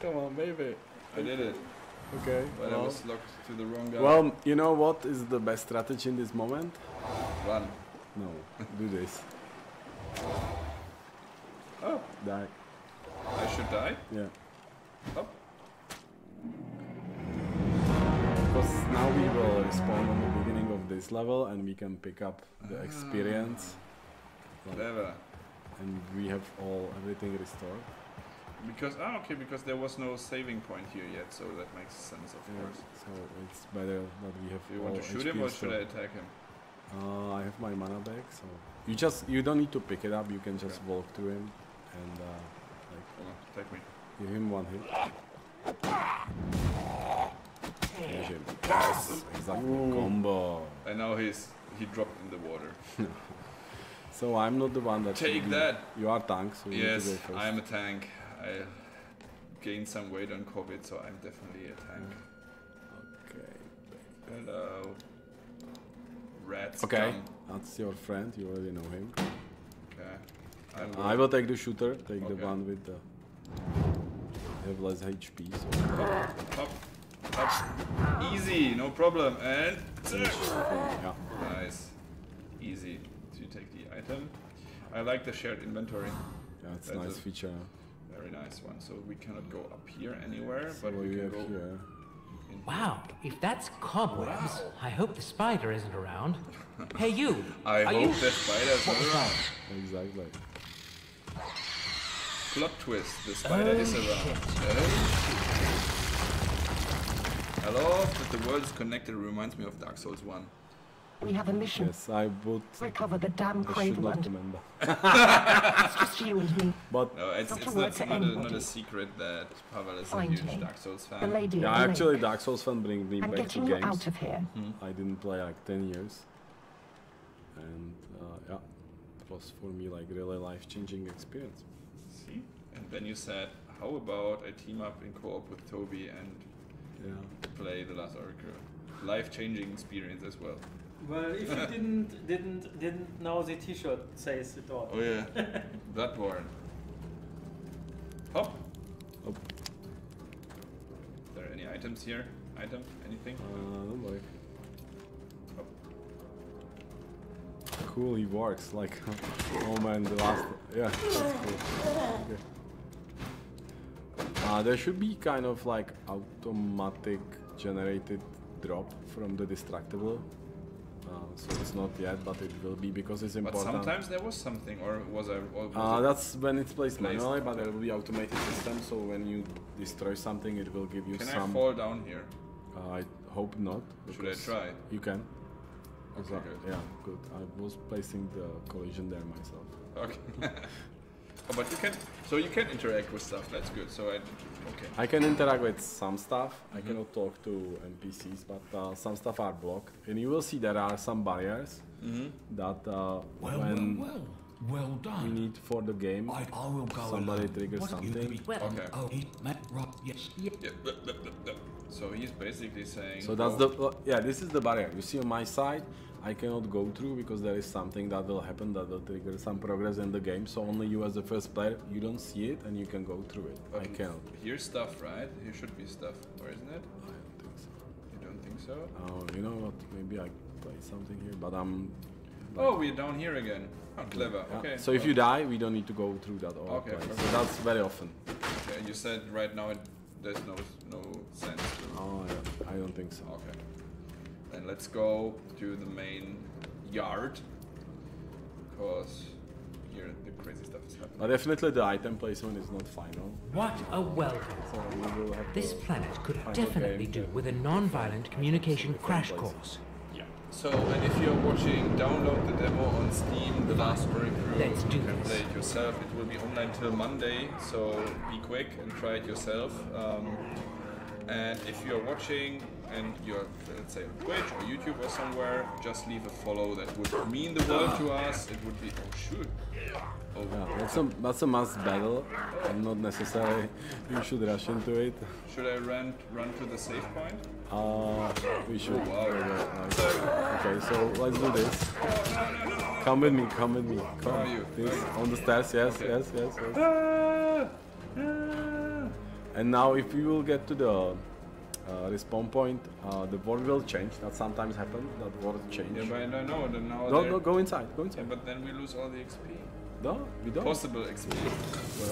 Come on, baby. I did it, Okay. but I well- was locked to the wrong guy. Well, you know what is the best strategy in this moment? Run. No, do this. Oh, Die. I should die. Yeah. Oh. Because now we will respawn on the beginning of this level and we can pick up the Ah. experience. Like, Clever. and we have all everything restored. Because ah okay because there was no saving point here yet, so that makes sense of Yeah, course. so it's better that we have Do you want to shoot HP him or should I attack him? Uh, I have my mana back, so you just you don't need to pick it up. You can just Okay. walk to him and uh, like Hold on, attack me. give him one hit. Finish him. Yes, exactly. Combo. And now he's he dropped in the water. So I'm not the one that. Take that. You are tank, so you Yes, need to go first. I'm a tank. I gained some weight on COVID, so I'm definitely a tank. Okay. Hello. Rat Okay, scum. that's your friend. You already know him. Okay. I'm I will take the shooter. Take the Okay. one with the. Have less HP. So Pop. Up. Easy, no problem. And Yeah. nice. Easy to take the item. I like the shared inventory. Yeah, it's a That's nice a- feature. Very nice one. So we cannot go up here anywhere, So but we we can go. here. in- Wow, if that's cobwebs, I hope the spider isn't around. Hey, you! I hope you... the spiders What was around. Exactly. Plot twist: the spider is oh, around. Hey. I love that the world is connected. It reminds me of Dark Souls One. We have a mission. Yes, I would. Recover the damn I should not Craveland. commend that. It's just you and me. But No, it's, Not it's a not, to not, a, not a secret that Pavel is a huge me. Dark Souls fan. The fan. lady yeah, actually, lake. Dark Souls fan bring me I'm back to getting you games. out of here. I didn't play like 10 years. And uh, yeah, it was for me like really life changing experience. See? And then you said, how about I team up in co-op with Toby and Yeah. play The Last Oricru? Life-changing experience as well. Well, if you didn't didn't didn't know the T-shirt says it all. Oh yeah, Bloodborne. Hop. Oh, Are there any items here? Item? Anything? uh, don't. Hop. Cool, he works. Like, oh man, the last. Yeah, that's cool. Okay. Uh, there should be kind of like automatic generated drop from the destructible. Uh, so it's not yet, but it will be because it's important. But sometimes there was something, or was I? Or was Uh, that's when it's placed Placed, manually, but there will be automated system. So when you destroy something, it will give you Can I some. fall down here? Uh, I hope not. Should I try? You can. Okay, Exactly. good. Yeah, good. I was placing the collision there myself. Okay. oh, but you can. So you can interact with stuff. That's good. So I. Okay. I can interact with some stuff. Mm-hmm. I cannot talk to NPCs, but uh, some stuff are blocked. And you will see there are some barriers Mm-hmm. that uh, Well, when well, well. Well done. you need for the game, I, I will go somebody alone. triggers Why don't you something. Well, Okay. Oh, he, Matt, right, yes. Yeah. blah, blah, blah, blah. So he's basically saying. So that's go- the uh, yeah. This is the barrier. You see on my side, I cannot go through because there is something that will happen that will trigger some progress in the game. So only you as the first player, you don't see it and you can go through it. I But cannot. Here's stuff, right? Here should be stuff, or isn't it? I don't think so. You don't think so? Oh, you know what? Maybe I play something here, but I'm. Oh, we're down here again. How clever. yeah. Okay. So if you die, we don't need to go through that all Okay, place. So that's very often. Okay, you said right now it, there's no no sense. To, Oh yeah, I don't think so. okay. Then let's go to the main yard. Because here the crazy stuff is happening. But definitely the item placement is not final. What a welcome. So we will have This planet could definitely game do with a non-violent communication crash places. course. So, and if you're watching, download the demo on Steam, The Last Oricru. Let's do you can this. play it yourself. It will be online till Monday, so be quick and try it yourself. Um, and if you're watching and you're, let's say, on Twitch or YouTube or somewhere, just leave a follow. That would mean the world to us. It would be, oh shoot. Oh, Yeah, that's a that's a must battle, and not necessary. you should rush into it. should I run run to the safe point? Uh, we should. wow. uh, okay, so let's do this. Come with me, come with me. Come. are you? This, Where are you? on the stairs, yes, Okay. yes, yes, yes. Ah! Ah! And now, if we will get to the uh, respawn point, uh, the world will change. That sometimes happen. That world change. Yeah, but no, no, then now no, they're- no, go inside, go Yeah, inside. but then we lose all the XP. No, we don't. Possible XP.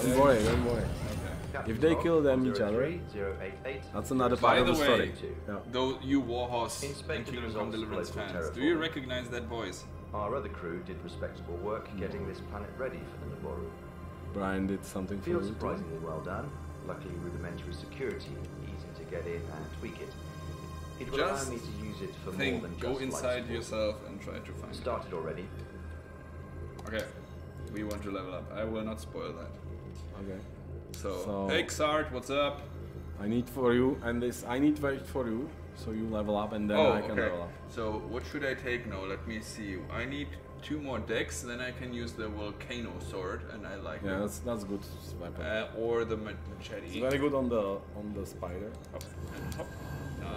Don't worry, don't worry. Okay. If they kill them each other, that's another By part of the the way- story. Yeah. Though you Warhorse and Inspected Kingdom results Come of Deliverance local fans, do you recognize that voice? Our other crew did respectable work getting this planet ready for the Naboru. Brian did something for Feels you. too. surprisingly well done. Luckily rudimentary security, easy to get in and tweak it. It will Just allow me to use it for more Think, than go just life inside support. yourself and try to find it. Started already. Okay, we want to level up. I will not spoil that. Okay. So, So- hey Xart, what's up? I need for you, and this I need wait for you, so you level up, and then oh, I can okay. level up. So, what should I take now? Let me see. You. I need two more decks, then I can use the volcano sword, and I like Yeah, it. that's that's good weapon. Uh, or the machete. it's very good on the on the spider. Hop and hop.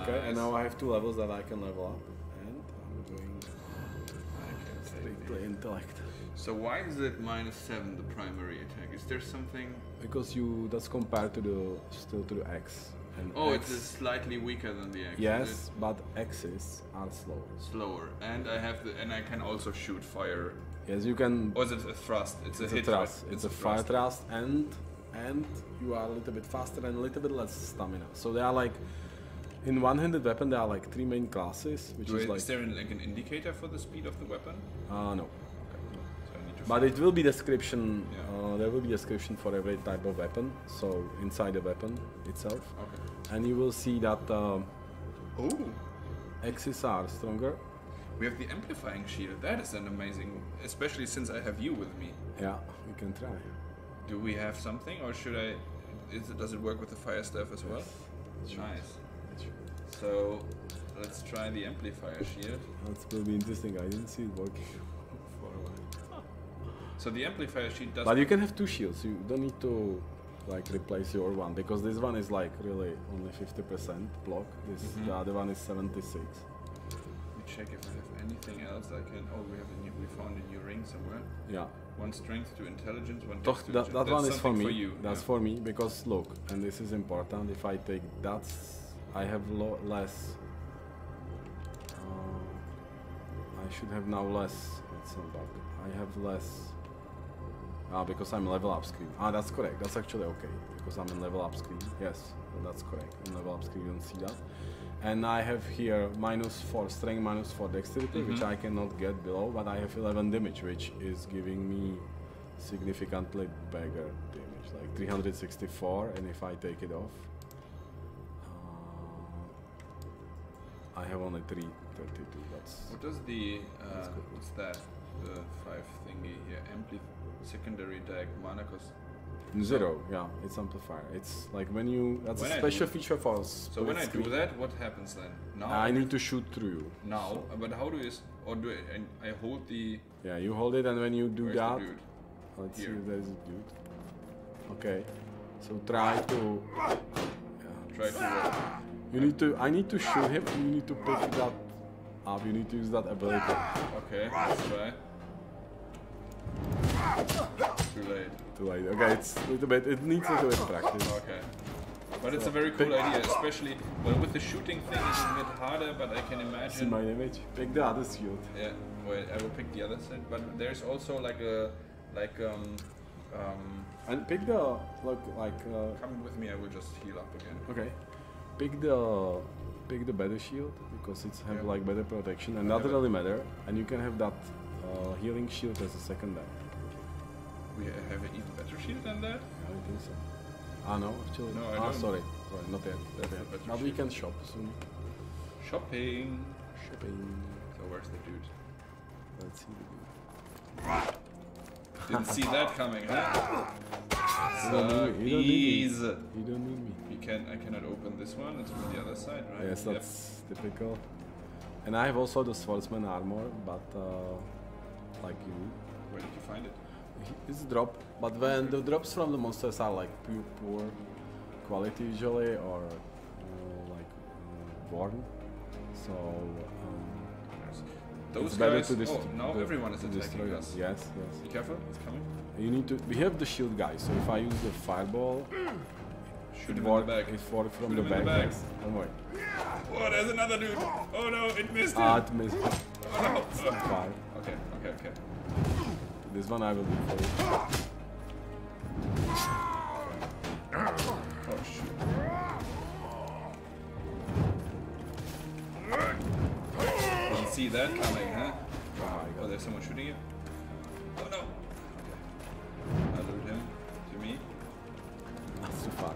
Okay, and now I have two levels that I can level up, and I'm going I can strictly the- intellect. So why is it minus seven the primary attack? Is there something? Because you that's compared to the still to the X. And Oh, X, it's slightly weaker than the X. yes, but X's are slower. slower, and I have the and I can also shoot fire. Yes, you can. Or is it a thrust? It's a it's a hit. thrust. right? It's, a fire thrust, and and you are a little bit faster and a little bit less stamina. So they are like. In one-handed weapon, there are like three main classes, which Do is I- like is there an, like an indicator for the speed of the weapon? uh, no, But it will be description. Yeah. Uh, there will be description for every type of weapon. So inside the weapon itself, Okay. and you will see that uh, Oh, X's are stronger. we have the amplifying shield. That is an amazing, especially since I have you with me. Yeah, we can try. Do we have something, or should I? Is it, does it work with the fire staff as well? Nice. So let's try the amplifier shield. That will be interesting. I didn't see it working for a while. So the amplifier shield does. But you can have two shields. You don't need to like replace your one because this one is like really only 50% block. This Mhm. the other one is 76. Let me check if I have anything else I can. Oh, we have a new. We found a new ring somewhere. Yeah. One strength to intelligence. One. Doch, to that, that one is for me. For you. That's yeah. for me because look, and this is important. If I take that, I have less. Uh, I should have now less. Let's not bug. I have less. Ah, because I'm level up screen. Ah, that's correct. That's actually okay because I'm in level up screen. Yes, that's correct. In level up screen, you don't see that. And I have here minus 4 strength, minus 4 dexterity, which Mhm. I cannot get below, but I have 11 damage, which is giving me significantly bigger damage, like 364, and if I take it off, uh, I have only 332. That's What does the uh, That's good. what's that? The five thingy here. Ampli secondary dag mana cost. zero. Yeah, it's amplifier. It's like when you. That's When a special feature for. Us. So when I do that, what happens then? Now I need to shoot through you. now, but how do you? Or do I, and I hold the? Yeah, you hold it, and when you do where's that, let's see Here. if there is a dude. Okay, so try to. Yeah. Try to. Uh, You need to. I need to shoot him. You need to pick that up. You need to use that ability. okay, let's try. Too late. Too late. okay, it's a little bit. It needs a little bit of practice. Okay. But it's a very cool idea, especially well with the shooting thing. It's a bit harder, but I can imagine. See my image. Pick the other shield. Yeah. Wait, I will pick the other side. But there's also like a like um um. And pick the look like. Uh, Come with me. I will just heal up again. okay. Pick the pick the better shield because it's have Yeah. like better protection and have it. really matter. And you can have that uh, healing shield as a secondary. We have an even better shield than that. I don't think so. Ah no, actually. No, I ah don't. sorry, sorry, not yet. Not That's yet. a better But we can shop soon. Shopping. Shopping. So where's the dude? Let's see. Didn't see that coming, huh? You don't need me. You don't need me. You don't need me. You can. I cannot open this one. It's from the other side, right? Yes, Yep. that's typical. And I have also the swordsman armor, but uh, like you, Where did you find it? It's drop. But when the drops from the monsters are like pure poor quality usually, or uh, like uh, worn, so um, Those guys. to oh, now everyone is attacking us. Yes, yes. Be careful. It's coming. You need to. We have the shield guy, so if I use the fireball, Shoot him in the back. it from Shoot the back. the back. yes. Don't worry. Oh, there's another dude. Oh no, it missed him. Ah, it missed. oh, no. Five. Okay, okay, okay. This one I will do for you. Oh shoot. Didn't see that coming, huh? Ah, oh my Oh, there's someone shooting you. Oh no. Okay. I lured him to me. That's too far.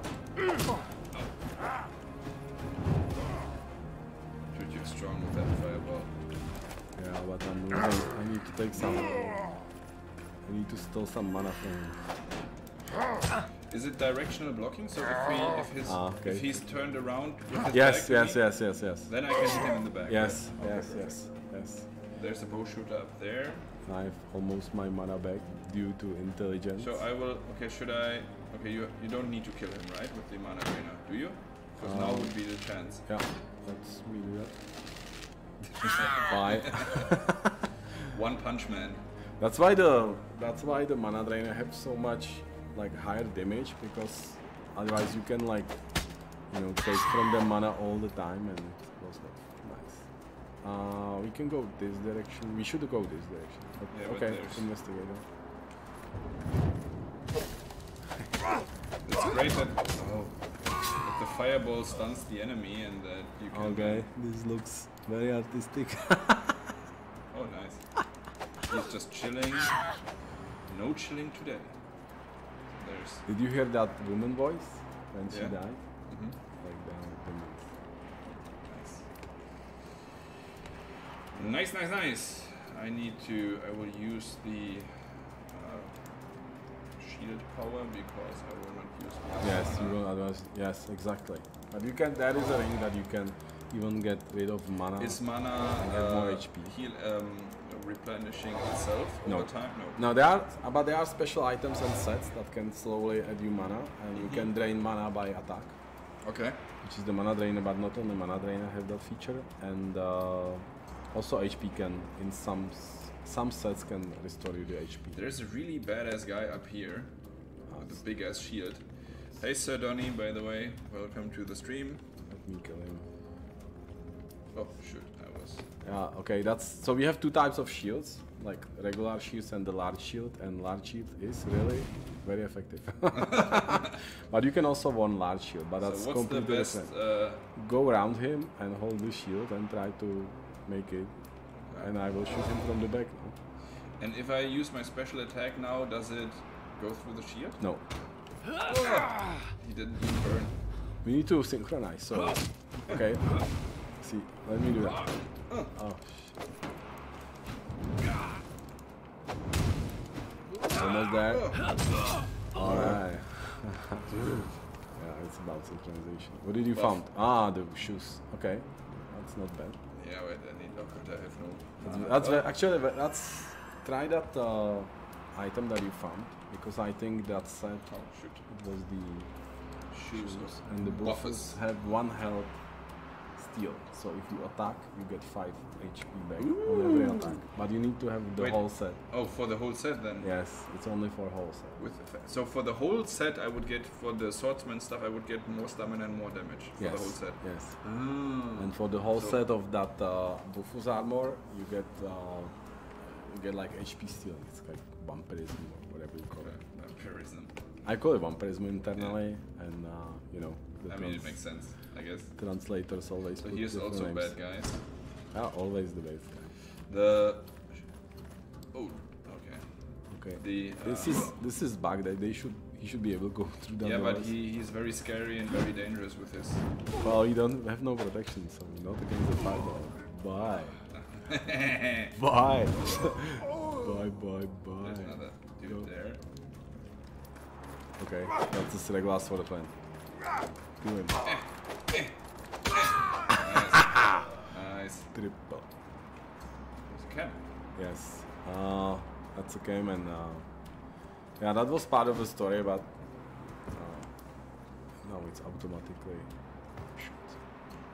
Dude, you're strong with that fireball. Yeah, but I'm losing. I need to take some. Oh. I need to steal some mana from him. Is it directional blocking? So if we, if his, Ah, okay. if he's turned around Yes, yes, me, yes, yes, yes. then I can hit him in the back. Yes, right? Okay, yes, yes, yes. There's a bow shooter up there. I have almost my mana back due to intelligence. So I will. Okay, should I? Okay, you you don't need to kill him, right? With the mana drainer, do you? Because now Um, would be the chance. Yeah, let's me do that. Bye. One punch man. That's why the that's why the mana drainer have so much like higher damage because otherwise you can like you know take from them mana all the time, and it was like nice. Uh, we can go this direction. We should go this direction. But Yeah, okay, there's- investigator. It's great that, oh, that the fireball stuns the enemy and that you can. Okay, this looks very artistic. Oh, nice. He's just chilling. No chilling today. There's. Did you hear that woman voice when she Yeah. died? mhm, Like the, the Nice. Nice, nice, nice. I need to. I will use the uh, shield power because I will not use. Yes, you will advance. Yes, exactly. But you can. There is a ring that you can even get rid of mana. Is mana And more uh, HP. heal um, replenishing itself No. over time? No. No, there are, but there are special items and sets that can slowly add you mana, and you can drain mana by attack, Okay. which is the mana drainer. But not only mana drainer have that feature, and uh, also HP can in some some sets can restore you the HP. There's a really badass guy up here with a big ass shield. Hey, Sir Donny, by the way, welcome to the stream. Let me kill him. Oh, shoot, I was. Yeah, okay, that's so we have two types of shields, like regular shields and the large shield, and large shield is really very effective. but you can also one large shield, but that's so, what's the completely best? different. Uh, Go around him and hold the shield and try to make it, and I will shoot him from the back. and if I use my special attack now, does it go through the shield? No, He didn't burn. we need to synchronize. So, okay, see, let me do that. Oh, shit. Almost there. Alright. yeah, it's about synchronization. What did you Buff. found? Ah, the shoes. Okay, that's not bad. Yeah, wait, I need look I have no. That's, that's actually that's try that uh, item that you found because I think that set Oh, shoot. it was the Shoes shoes and the buffs buffers. have one health steal. So if you attack, you get five HP back on every attack. But you need to have the Wait. whole set. Oh, for the whole set then? Yes, it's only for whole set. With effect. So for the whole set, I would get for the swordsman stuff, I would get more stamina and more damage for yes. the whole set. Yes. Ah. And for the whole So- set of that uh, Bufus armor, you get uh, you get like HP stealing. It's like vampirism or whatever you call Okay, it. vampirism. I call it vampirism internally, and uh, you know I mean, it makes sense, I guess. translators always. So different also names. bad guys. Yeah, always the bad guy. The oh, okay. Okay. The This uh, is this is bug that they should he should be able to go through that. yeah, but he, he's very scary and very dangerous with his. well, you don't have no protection, so not against the fireball. Bye. Bye. bye. Bye. Bye. There's another dude Go. there. Okay, that's last for the plan. Do him. Nice. Triple. There's a camp. Yes. Uh, that's a game and uh, yeah, that was part of the story, but uh, now it's automatically shoot.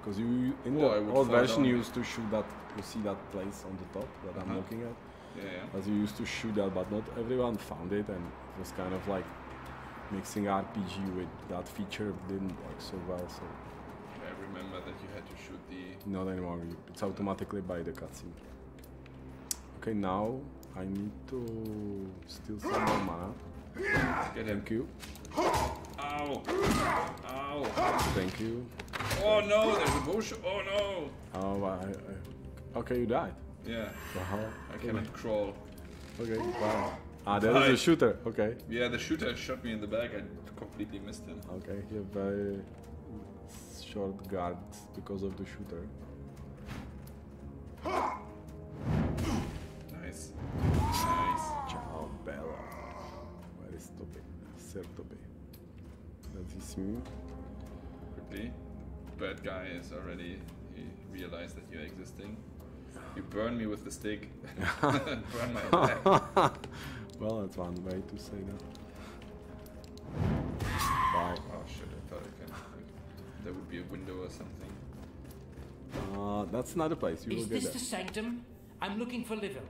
Because you in the old version you used to shoot that. You see that place on the top that I'm Uh-huh. looking at. Yeah, yeah. As you used to shoot that, but not everyone found it, and it was kind of like mixing RPG with that feature didn't work so well. So I remember that you had to shoot the. Not anymore. It's automatically by the cutscene. Okay, now I need to steal some more mana. Get him. Thank you. Ow! Ow! Thank you. Oh no! There's a bush. Oh no! Oh, I, I, okay, you died. Yeah, Wow. I cannot crawl. Okay, wow. Ah, there is Bye. a shooter. Okay. Yeah, the shooter shot me in the back. I completely missed him. Okay, have very short guards because of the shooter. Nice. Nice. Ciao, Bella. Where is Toby? Sir Toby. Does he see me? Quickly. Bad guy is already. He realized that you're existing. You burn me with the stick. burn my back. well, that's one way to say that. Bye. Oh shit! I thought I can. Like, there would be a window or something. Uh, that's another place. You will Is get this there. the sanctum? I'm looking for Livil.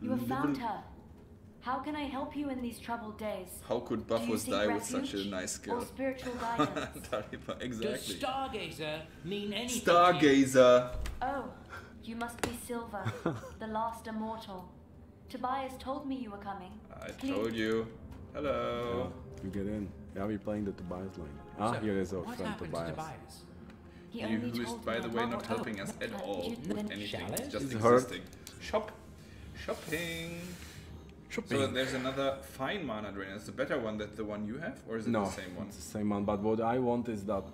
You have found her. How can I help you in these troubled days? How could Do Buffos seek die with such a refuge nice Or spiritual guidance? Tarifa, Does exactly. stargazer mean anything? Stargazer. oh, you must be Silver, the last immortal. Tobias told me you were coming. I Please. told you. Hello. You get in. Yeah, we're playing the Tobias line. Ah, So, here is our friend Tobias. to Tobias? He You, only who is, by the way, Robert- not helping us at all with anything. It's just He's hurt. existing. Shop. Shopping. Shopping. So there's another fine mana drainer. Is the better one that the one you have, or is it no, the same one? it's the same one. But what I want is that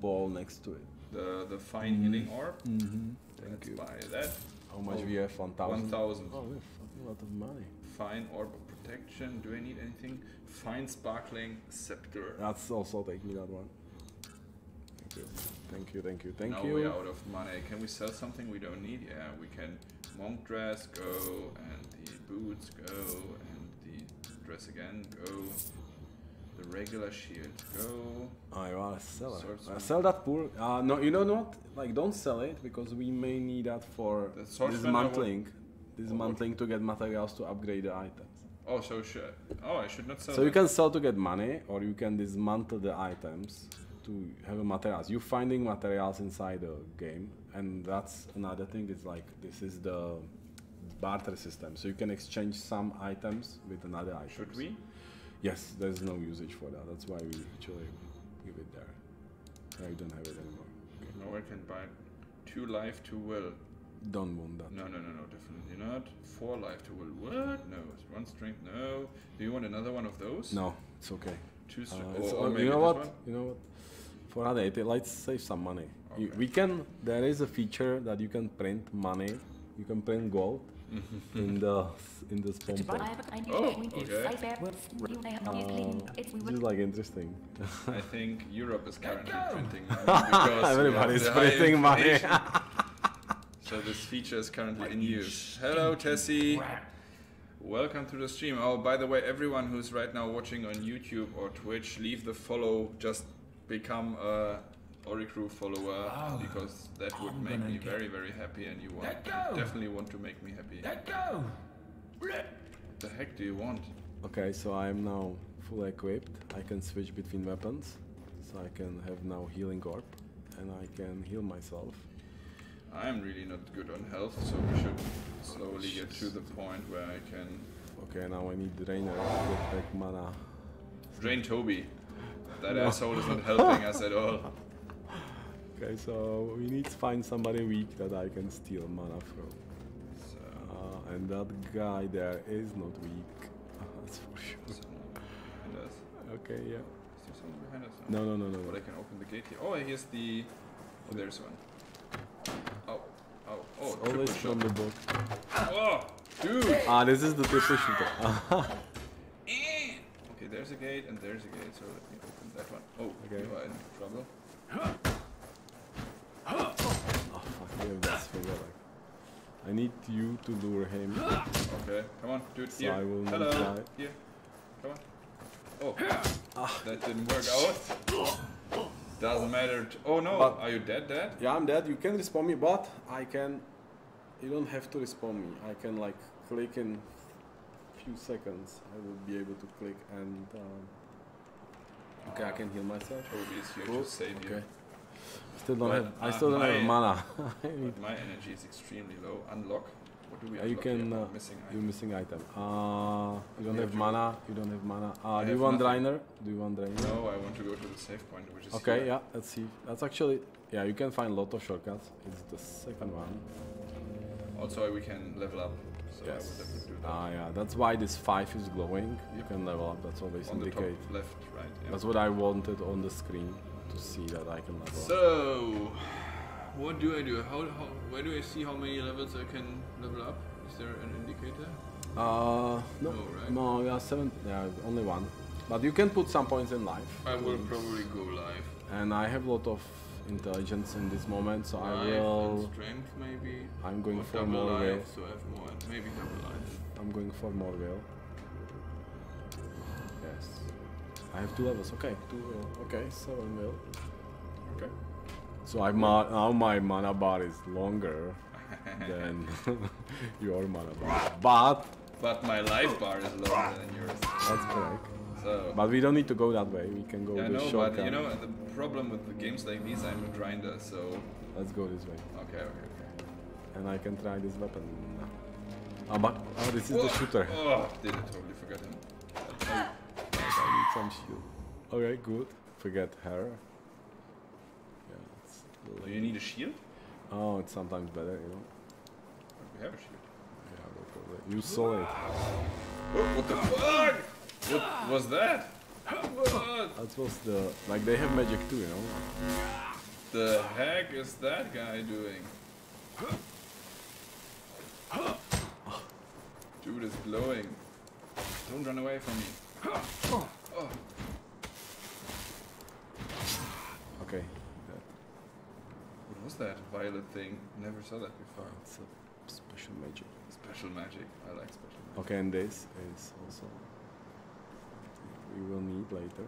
ball next to it. The the fine healing orb. Mm-hmm. Thank Let's you. buy that. How much Oh, we have? One thousand. 1,000. Oh, we have fucking lot of money. Fine orb of protection. Do I need anything? Fine sparkling scepter. That's also take me that one. Thank you. Thank you. Thank you. Thank now you. we're out of money. Can we sell something we don't need? Yeah, we can. Monk dress go, and the boots go, and the dress again go. The regular shield go. I wanna sell it. Uh, sell that poor. Uh, no, you know what? Like, don't sell it because we may need that for The swordsman I dismantling. Dismantling to get materials to upgrade the items. Oh, so should. Oh, I should not sell. So you can sell to get money, or you can dismantle the items to have a materials. You're finding materials inside the game, and that's another thing. Is like this is the barter system, so you can exchange some items with another item. Should we? Yes, there's no usage for that. That's why we actually give it there. I don't have it anymore. Okay. No, I can buy two life, two will. Don't want that. No, no, no, no, definitely not. Four life to will. What? No. One strength. No. Do you want another one of those? No, it's okay. Two Uh, strength. it's- or, uh, or you know what? one? You know what? For other, it, let's save some money. You, we can. There is a feature that you can print money. You can print gold in the in the spawn I point. have I need Oh, okay. I bear you may have Uh. It's this is like interesting. I think Europe is currently printing money because we have Everybody's printing money. inflation. so this feature is currently in use. Hello, Tessie. Welcome to the stream. Oh, by the way, everyone who's right now watching on YouTube or Twitch, leave the follow. Just become a Oricru follower Oh, because that would I'm make me very, very happy, and you want definitely want to make me happy. Let go! What the heck do you want? Okay, so I'm now fully equipped. I can switch between weapons. So I can have now healing orb, and I can heal myself. I'm really not good on health, so we should slowly get to the point where I can Okay, now I need drainer to get back mana. drain Toby. That No. asshole is not helping us at all. Okay, so we need to find somebody weak that I can steal mana from. So, Uh, and that guy there is not weak. That's for sure. so behind us. Okay, yeah. Is there someone behind us? No, no, no, no. But I can open the gate here. Oh, here's the. Oh, there's one. Oh, always from the book. Oh, dude! Ah, this is the triple shooter. Okay, there's a gate and there's a gate, so let me open that one. Oh, Okay. you are in trouble. oh, fuck, this finger. Like. I need you to lure him. Okay, come on, dude. So Here. I will not Hello. die. Here. Come on. Oh, that didn't work out. Doesn't matter. oh no, But- are you dead? Dead? Yeah, I'm dead. You can respawn me, but I can. You don't have to respawn me. I can like click in few seconds. I will be able to click and. Um, okay, I can heal myself. Toby Cool. save you. Okay. Still don't But, have. I uh, still don't have mana. But my energy is extremely low. Unlock. What do we Uh, you can. Uh, missing you item. missing item. Uh, you don't Yeah, have you- mana. You don't have mana. Uh, I do you want nothing. drainer? Do you want drainer? No, I want to go to the save point, which is Okay, here. yeah, let's see. That's actually, yeah, you can find a lot of shortcuts. It's the second one. Also, we can level up. So Yes. will definitely do that. Ah, yeah, that's why this five is glowing. You can level up. That's always On the top indicate. left, right. Yeah. That's what I wanted on the screen to see that I can level up. So, what do I do? How, how where do I see how many levels I can level up? Is there an indicator? Uh, no, No, right? no, yeah, seven, yeah, only one. But you can put some points in life. I will probably go live. And I have a lot of intelligence in this moment, so I will. strength maybe. I'm going Or for more will. so have more. Maybe double life. I'm going for more will. Yes. I have two levels. Okay, two will. Okay, seven will. Okay. So I ma- now my mana bar is longer than your mana bar. But but my life bar is lower than yours. That's correct. So But we don't need to go that way. We can go I the know, shortcut. but you know the problem with the games like these, I'm a grinder. So Let's go this way. okay, okay, okay. And I can try this weapon. Oh, but oh, this is the shooter. Oh, did I totally forget him. I need some shield. Okay, good. Forget her. Yeah, it's Do you need a shield? Oh, it's sometimes better, you know. We have a shield. Yeah, we'll go there. You saw it. What the fuck? What was that? What That was the like they have magic too, you know. the heck is that guy doing? Dude is glowing. Don't run away from me. Oh, Okay. What was that violet thing? Never saw that before. it's a special magic. Special magic. I like special magic. Okay, and this is also we will need later.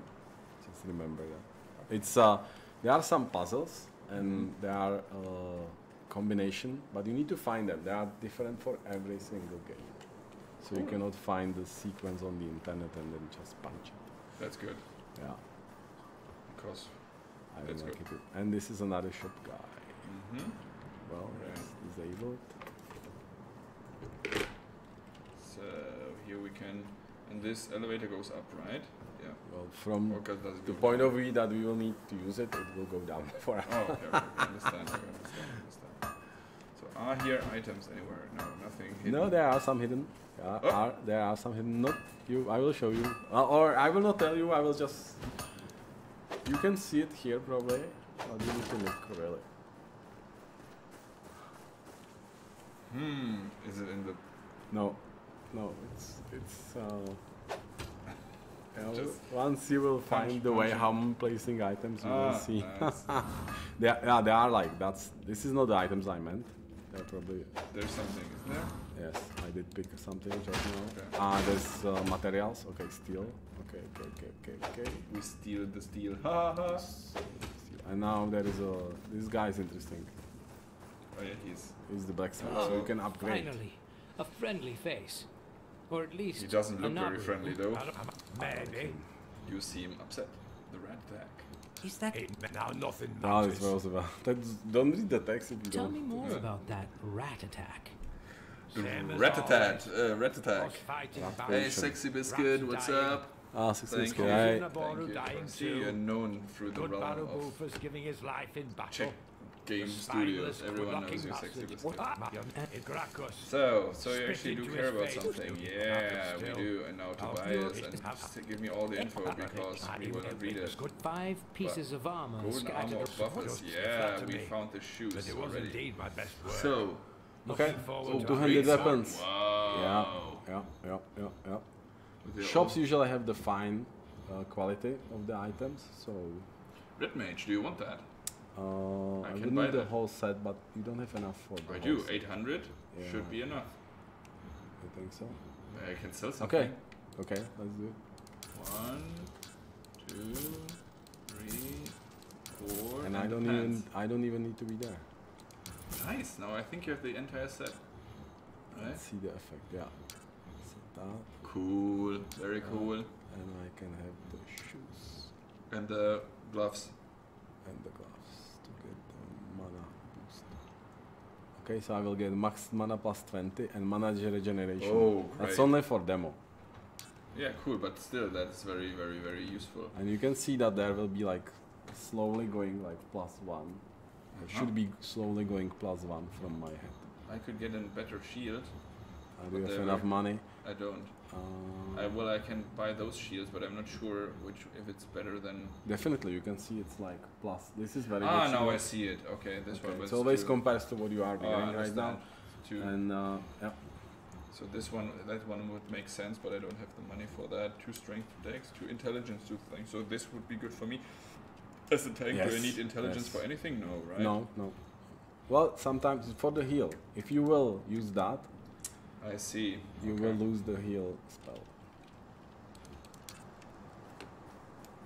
Just remember that. It's uh there are some puzzles and there are uh, combination, but you need to find them. They are different for every single game. So you cannot find the sequence on the internet and then just punch it. That's good. Yeah, Because. I That's make good. it. And this is another shop guy. Mm-hmm. Well, Right. it's disabled. So here we can. And this elevator goes up, right? Yeah. Well, from the point down? of view that we will need to use it, it will go down for us. Oh, okay, okay. understand, okay, understand, understand. So are here items anywhere? No, nothing hidden. No, there are some hidden. Yeah, Oh. are, there are some hidden. Not you. I will show you, uh, or I will not tell you. I will just. You can see it here probably. But you need to look really. Hmm. Is it in the? No, no. It's it's. Uh, you know, once you will punch, find the way how I'm placing items, you will Ah, see. nice. they are, yeah, they are like that's. This is not the items I meant. They're probably There's something, isn't there? Yes, I did pick something just now. Okay. Ah, there's uh, materials. Okay, steel. Okay, okay, okay, okay, okay. We steal the steel. Ha ha ha. And now there is a. This guy is interesting. Oh yeah, he's. He's the blacksmith, so you can upgrade. Finally, a friendly face. Or at least. He doesn't look very friendly though. Maybe. You seem upset. The rat attack. Is that. Ain't now nothing this matters. was about. That's, don't read the text if you Tell don't. me more Yeah. about that rat attack. Same Rat attack. always. Uh, rat attack. Us fighting Hey, sexy biscuit. What's dying. up? Ah, success Thank you. guy. Right. Thank you. dying See, too. you're known through the Good realm of Wolfers giving his life in battle. Czech Game Studios. Everyone knows you, sexy bastard. biscuit. In Gracchus. So, so you actually do care about something. Yeah, we do. And now I'll Tobias, it. and just give me all the info because we will not read it. Good five pieces of armor Golden armor of buffers. Yeah, we found the shoes But it was already. indeed my best work. So, Okay, so to two-handed weapons. Wow. Yeah, yeah, yeah, yeah, yeah. Shops usually have the fine uh, quality of the items, so Red Mage, do you want that? Uh, I, can would buy need the whole set, but you don't have enough for the I do. set. 800 Yeah. should be enough. I think so. I can sell something. Okay, okay, let's do it. One, two, three, four. And I don't pants. even, I don't even need to be there. Nice. Now I think you have the entire set. Right? Let's see the effect. Yeah. Set Cool. Very cool. and I can have the shoes And the gloves. and the gloves to get the mana boost. Okay, so I will get max mana plus 20 and mana regeneration. Oh, That's only for demo. Yeah, cool. But still, that's very, very, very useful. And you can see that there will be like slowly going like plus one. Uh-huh. should be slowly going plus one from my head. I could get a better shield. Uh, do you have enough money? I don't. Uh, I well, I can buy those shields, but I'm not sure which if it's better than. definitely, you can see it's like plus. This is very Ah, good. now I see it. Okay, this Okay, one was. It always two. compares to what you are Oh, I right now. Two. And uh, yeah, So this one, that one would make sense, but I don't have the money for that. Two strength dex, two intelligence two things. So this would be good for me. As a tank, do I need intelligence yes. for anything? No, right? no, no. Well, sometimes for the heal. If you will use that, I see. you Okay. will lose the heal spell.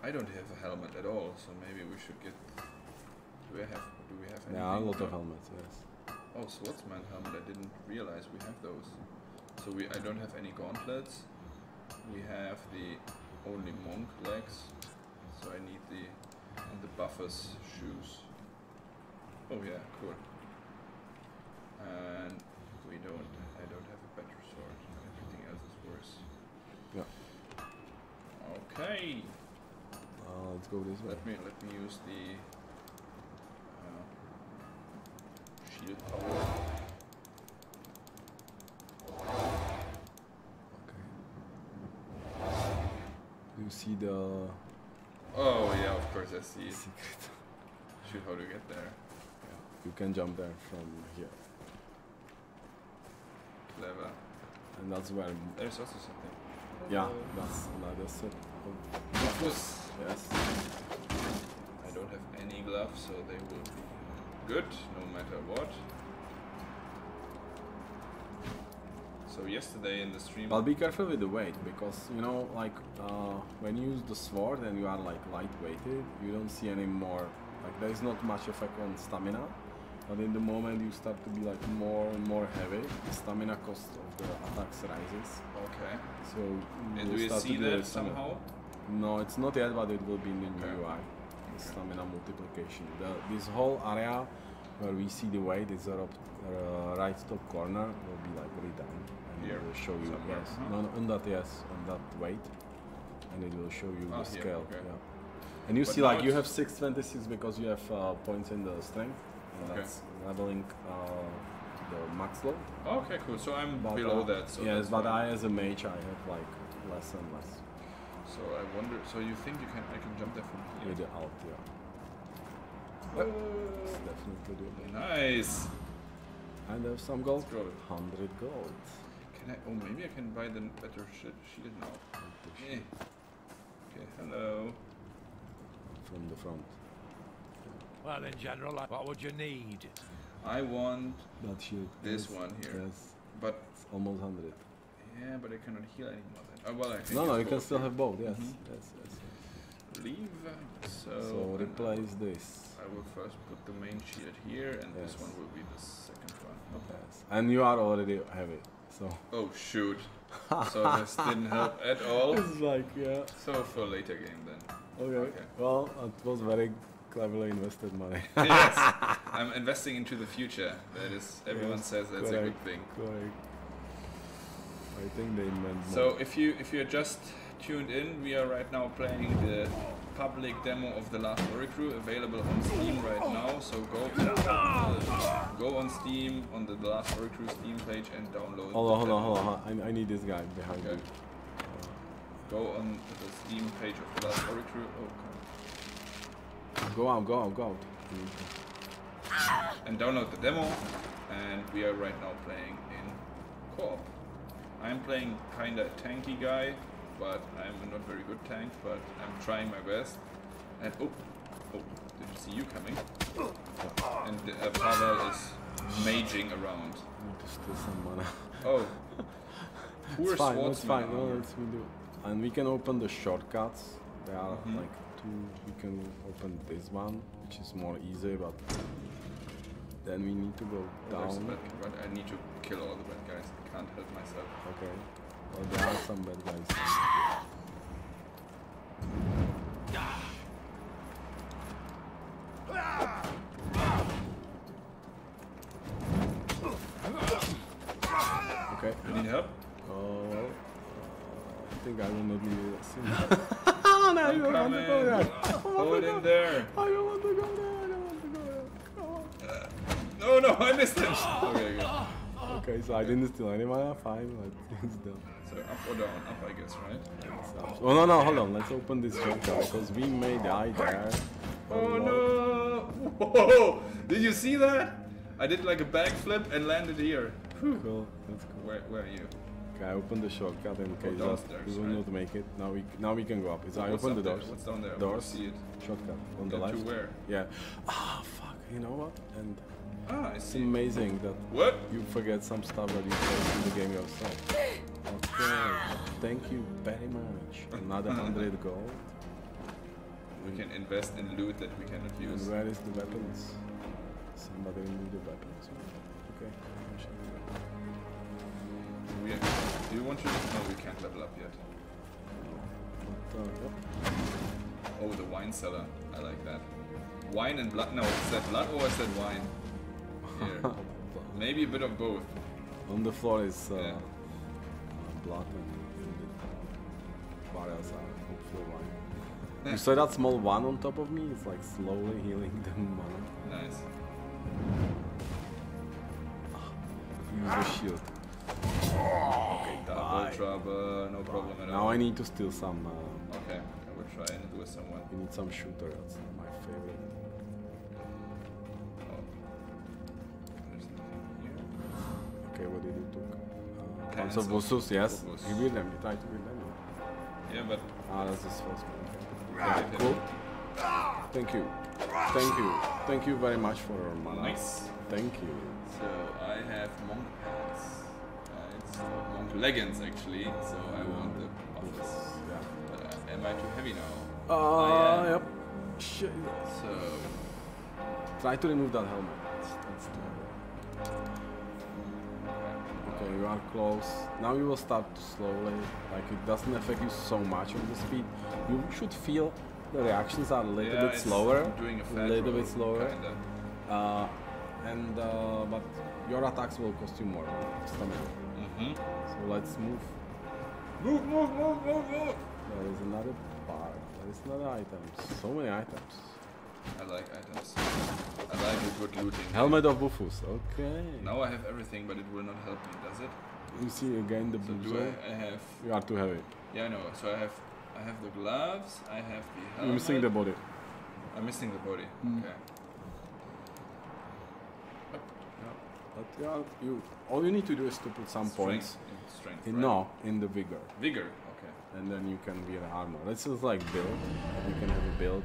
I don't have a helmet at all, so maybe we should get. Do we have? Do we have? Are a lot of helmets. Yes. Oh, swordsman helmet. I didn't realize we have those. So we I don't have any gauntlets. We have the only monk legs. So I need the and the buffers shoes. Oh yeah, cool. And we don't I don't have a better sword. Everything else is worse. Yeah. Okay. Uh, let's go this way. Let me let me use the uh, shield power. Do you see the Oh yeah, of course I see. secret? Shoot, how to get there? You can jump there from here, Clever. and that's where. There's also something. Yeah, that's another set. Of, yes. I don't have any gloves, so they will be good no matter what. So yesterday in the stream, But be careful with the weight because you know, like uh, when you use the sword and you are like lightweighted, you don't see any more. Like there is not much effect on stamina. But in the moment you start to be like more and more heavy, the stamina cost of the attacks rises. okay. So And do you see that somehow? No, it's not yet, but it will be in the new Okay. UI. The Stamina multiplication. The, this whole area where we see the weight is up uh, right top corner will be like redone. And Here, it will show you somewhere, yes. huh? No, no, on that yes, on that weight. And it will show you Ah, the here, scale. okay. Yeah. And you But see like you have 626 because you have uh, points in the strength. And Okay. that's leveling uh, the max load. Okay, cool. So I'm But, below uh, that. So yes, but. I as a mage I have like less and less So I wonder. So you think you can? I can jump there from here? with the alt, yeah. It's definitely doable. Nice. And there's some gold. Let's go. 100 gold. Can I? Oh, maybe I can buy the better shi shield now. Eh. Okay. Hello. From the front. Well, in general, like, what would you need? I want That shield. this yes, one here, Yes, but it's almost 100. yeah, but I cannot heal anymore. Oh, well, I can No, no, you can still have both, yes. Mhm. yes, yes. Leave. uh, So, So replace this. I will first put the main shield here, and this one will be the second one. Okay. Yes. And you are already heavy, so. Oh shoot! so this didn't help at all. It's like, yeah. So for later game then. Okay. Okay. Well, it was very cleverly invested money. yes, I'm investing into the future. That is, everyone Yes, says that's a good thing. Correct. I think they meant more. So if you if you're just tuned in, we are right now playing the public demo of the Last Crew, available on Steam right now. So go go on Steam on the The Last Oricru Steam page and download. Hold on, hold on, hold on. I, I need this guy behind Okay. you. Go on the Steam page of the Last Story Crew. Oh. Go out, go out, go out. and download the demo. And we are right now playing in co-op. I'm playing kinda tanky guy, but I'm not very good tank, but I'm trying my best. And oh, oh, didn't see you coming. And uh, Pavel is maging around. Need to steal some mana. Oh, poor it's fine, no, it's fine. No, it's we do. And we can open the shortcuts. There are Mhm. like two. We can open this one, which is more easy, but then we need to go Oh, down. but I need to kill all the bad guys. Can't help myself. Okay. Well, there are some bad guys. Okay. You need help? Oh, uh, I think I will not need it soon. oh, no, I'm don't want to go there. Hold in there. I don't want to go there. I don't want to go there. On. No, no, I missed him. Okay, good. Okay, so I didn't steal any mana. Fine, but it's done. So up or down? Up, I guess, right? So- Oh no no hold on let's open this shortcut because we may die there. Oh no! Whoa! Did you see that? I did like a backflip and landed here. Cool, that's cool. Where, where are you? Okay, I opened the shortcut in case downstairs, we will right? not make it. Now we now we can go up. It's I opened the there? doors. What's down there? Doors. see it. Shortcut on the Yeah, to left. where? Yeah. Ah fuck. You know what? And Ah, I it's amazing that What? you forget some stuff that you play in the game yourself. Okay. Thank you very much. Another hundred gold. We can invest in loot that we cannot use. And where is the weapons? Somebody need the weapons. Okay. We, do you want to? No, we can't level up yet. But, uh. Oh, the wine cellar. I like that. Wine and blood. No, is that blood or is that wine? Here. Maybe a bit of both. On the floor is uh, Yeah. uh, blood and barrels are hopefully wine. You saw that small one on top of me? It's like slowly healing the mana. Nice. Use the shield. Okay, double Bye. trouble. No problem at all. Now I need to steal some. Uh, Okay, I will try and do with someone. we need some shooter. That's my favorite. Okay, what did you took? Uh, Cans Cans of of Vosus, yes. Vosus. You beat them. You try to beat them. Yeah, but Ah, that's this first one. Yeah, Okay, cool. Thank you. Thank you. Thank you very much for your mana. nice. Thank you. So I have monk pants. Uh, it's monk leggings actually. So I want the buffs. Yeah. But uh, am I too heavy now? Uh, yep. Shit. So Try to remove that helmet. You are close. Now you will start to slowly, like it doesn't affect you so much on the speed. You should feel the reactions are a little yeah, bit slower. Doing a little bit slower. Uh, and uh, but your attacks will cost you more stamina. Mm-hmm. So let's move. Move, move, move, move, move. There is another part. There is another item. So many items. I like items. I like a good looting. Helmet of Bufus. Okay. Now I have everything, but it will not help me, does it? You see again the So blue do. I, I have? You are too heavy. Yeah, I know. So I have, I have the gloves. I have the helmet. You're missing the body. I'm missing the body. Mm. Okay. But yeah, you all you need to do is to put some points. Strength. in Strength. In, right? no, in the vigor, Vigor. Okay. and then you can be an armor. This is like build. You can have a build.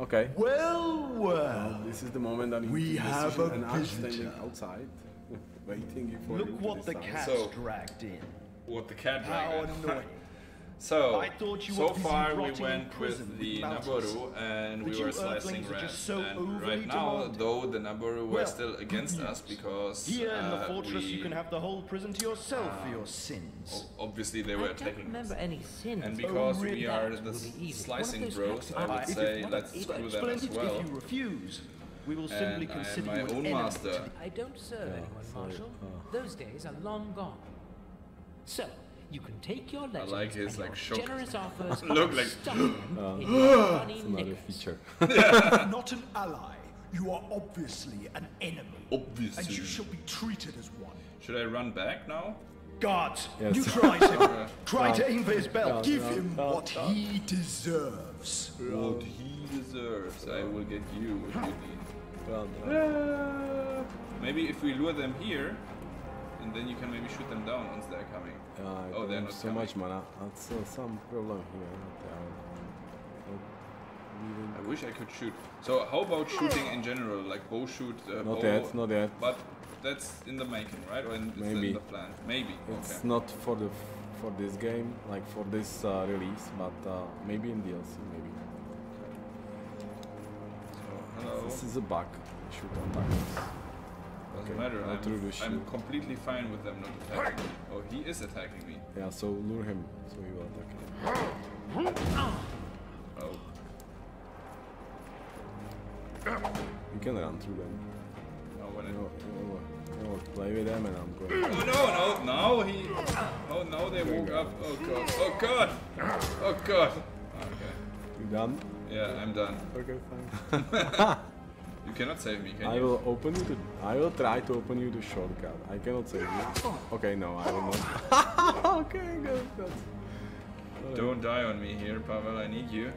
Okay. Well, well. This is the moment that you We make a have decision, a and I'm standing outside, waiting for you Look to what the cat So- dragged in. What the cat How dragon. annoying. So, I thought you so were far we went prison with with the mountains. Naboru and we were slicing Earthlings red. just so and overly right now, demanding. though, the Naboru were Well, still against good us because Here in the uh, fortress, we, you can have the whole prison to yourself for your sins. obviously they I were don't attacking us. remember any sins. And because we are the will be easy. slicing One bros, I would say let's it- screw them as well. If you refuse, we will simply And I consider my you an own enemy. master. I don't serve Yeah, anyone. Marshal. Oh. Those days are long gone. So, you can take your legends like his, like, your shock. generous offers Look like- stuff them in your funny It's another feature. Not an ally. You are obviously an enemy. Obviously. And you shall be treated as one. Should I run back now? Guards, Yes. neutralize him. Uh, Try to aim for his belt. Guard, Give guard, him guard, what guard. he deserves. What he deserves, I will get you if you need. Well, Uh, maybe if we lure them here, and then you can maybe shoot them down once they're coming. Uh, I Oh, don't they're not so coming. much mana. That's uh, some problem here. Are. I wish I could shoot. So how about shooting in general, like bow shoot? Uh, Not bow, yet, not yet. But that's in the making, right? Or in, Maybe. in the plan? Maybe. It's okay. not for the for this game, like for this uh, release, but uh, maybe in DLC, maybe. So, hello. This is a bug. Shoot on bugs. Doesn't okay, matter. not through the I'm, shield. I'm completely fine with them not attacking me. Oh, he is attacking me. Yeah, so lure him, so he will attack you. Oh. You can run through them. Oh, when You it, know, you know, what, you know what, play with them and I'm going. Oh no, no, now he. Oh no, they woke up. Oh god. Oh god. Oh god. Okay. You done? Yeah, I'm done. Okay, fine. You cannot save me, can I you? will open you to. I will try to open you the shortcut. I cannot save you. Okay, no, I will not. okay, good. That's, Don't die on me here, Pavel. I need you.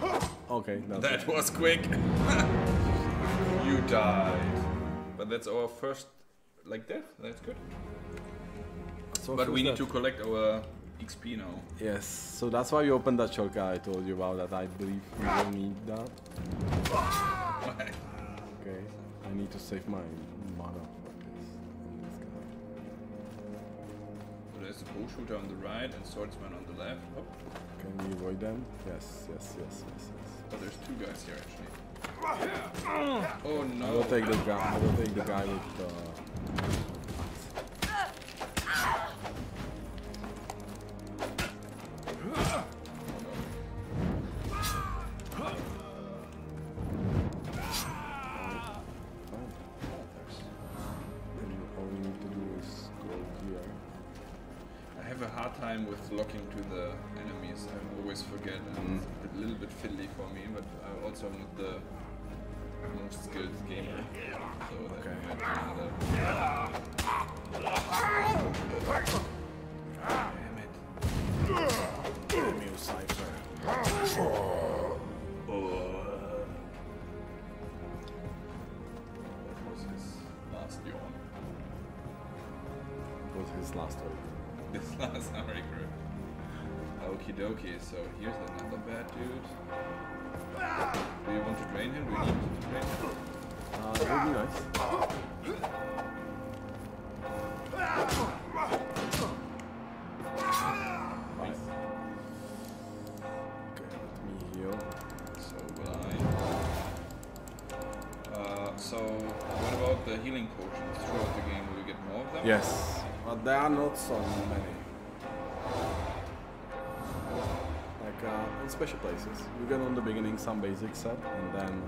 uh, okay, That it. was quick. you died. But that's our first, like death. That's good. So But we need to collect our XP now. Yes, so that's why you opened that shortcut I told you about. That I believe you will need that. Okay, I need to save my mana for this. So there's a bow shooter on the right and swordsman on the left. Oh, Can we avoid them? Yes, yes, yes, yes, yes. oh there's two guys here actually. Oh no! I will take the guy. I will take the guy with uh, locking to the enemies. I always forget, and it's a little bit fiddly for me. But I also am not the most skilled gamer, so that Okay. So here's another bad dude. Do you want to drain him? Do we need to drain him? Uh, that would be nice. Nice. Okay, let me heal. So will I. Uh, so what about the healing potions throughout the game? Will we get more of them? Yes, but there are not so many. Special places, you get on the beginning some basic set, and then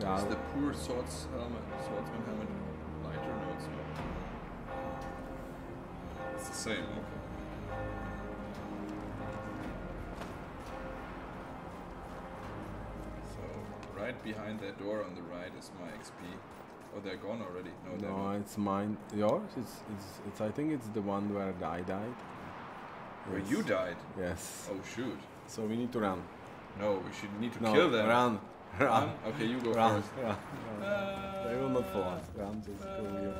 yeah, Is the poor swords helmet, um, swordsman helmet lighter? No, it's not. It's the same. Okay. So right behind that door on the right is my XP. Oh, they're gone already. No, no, it's mine. Yours? It's, it's it's I think it's the one where I died. Where you died. Yes. Oh shoot. So we need to run. No, we should need to No, kill them. run, run. Run? Okay, you go run. first. Run. run. they will not follow us. Run, just go here.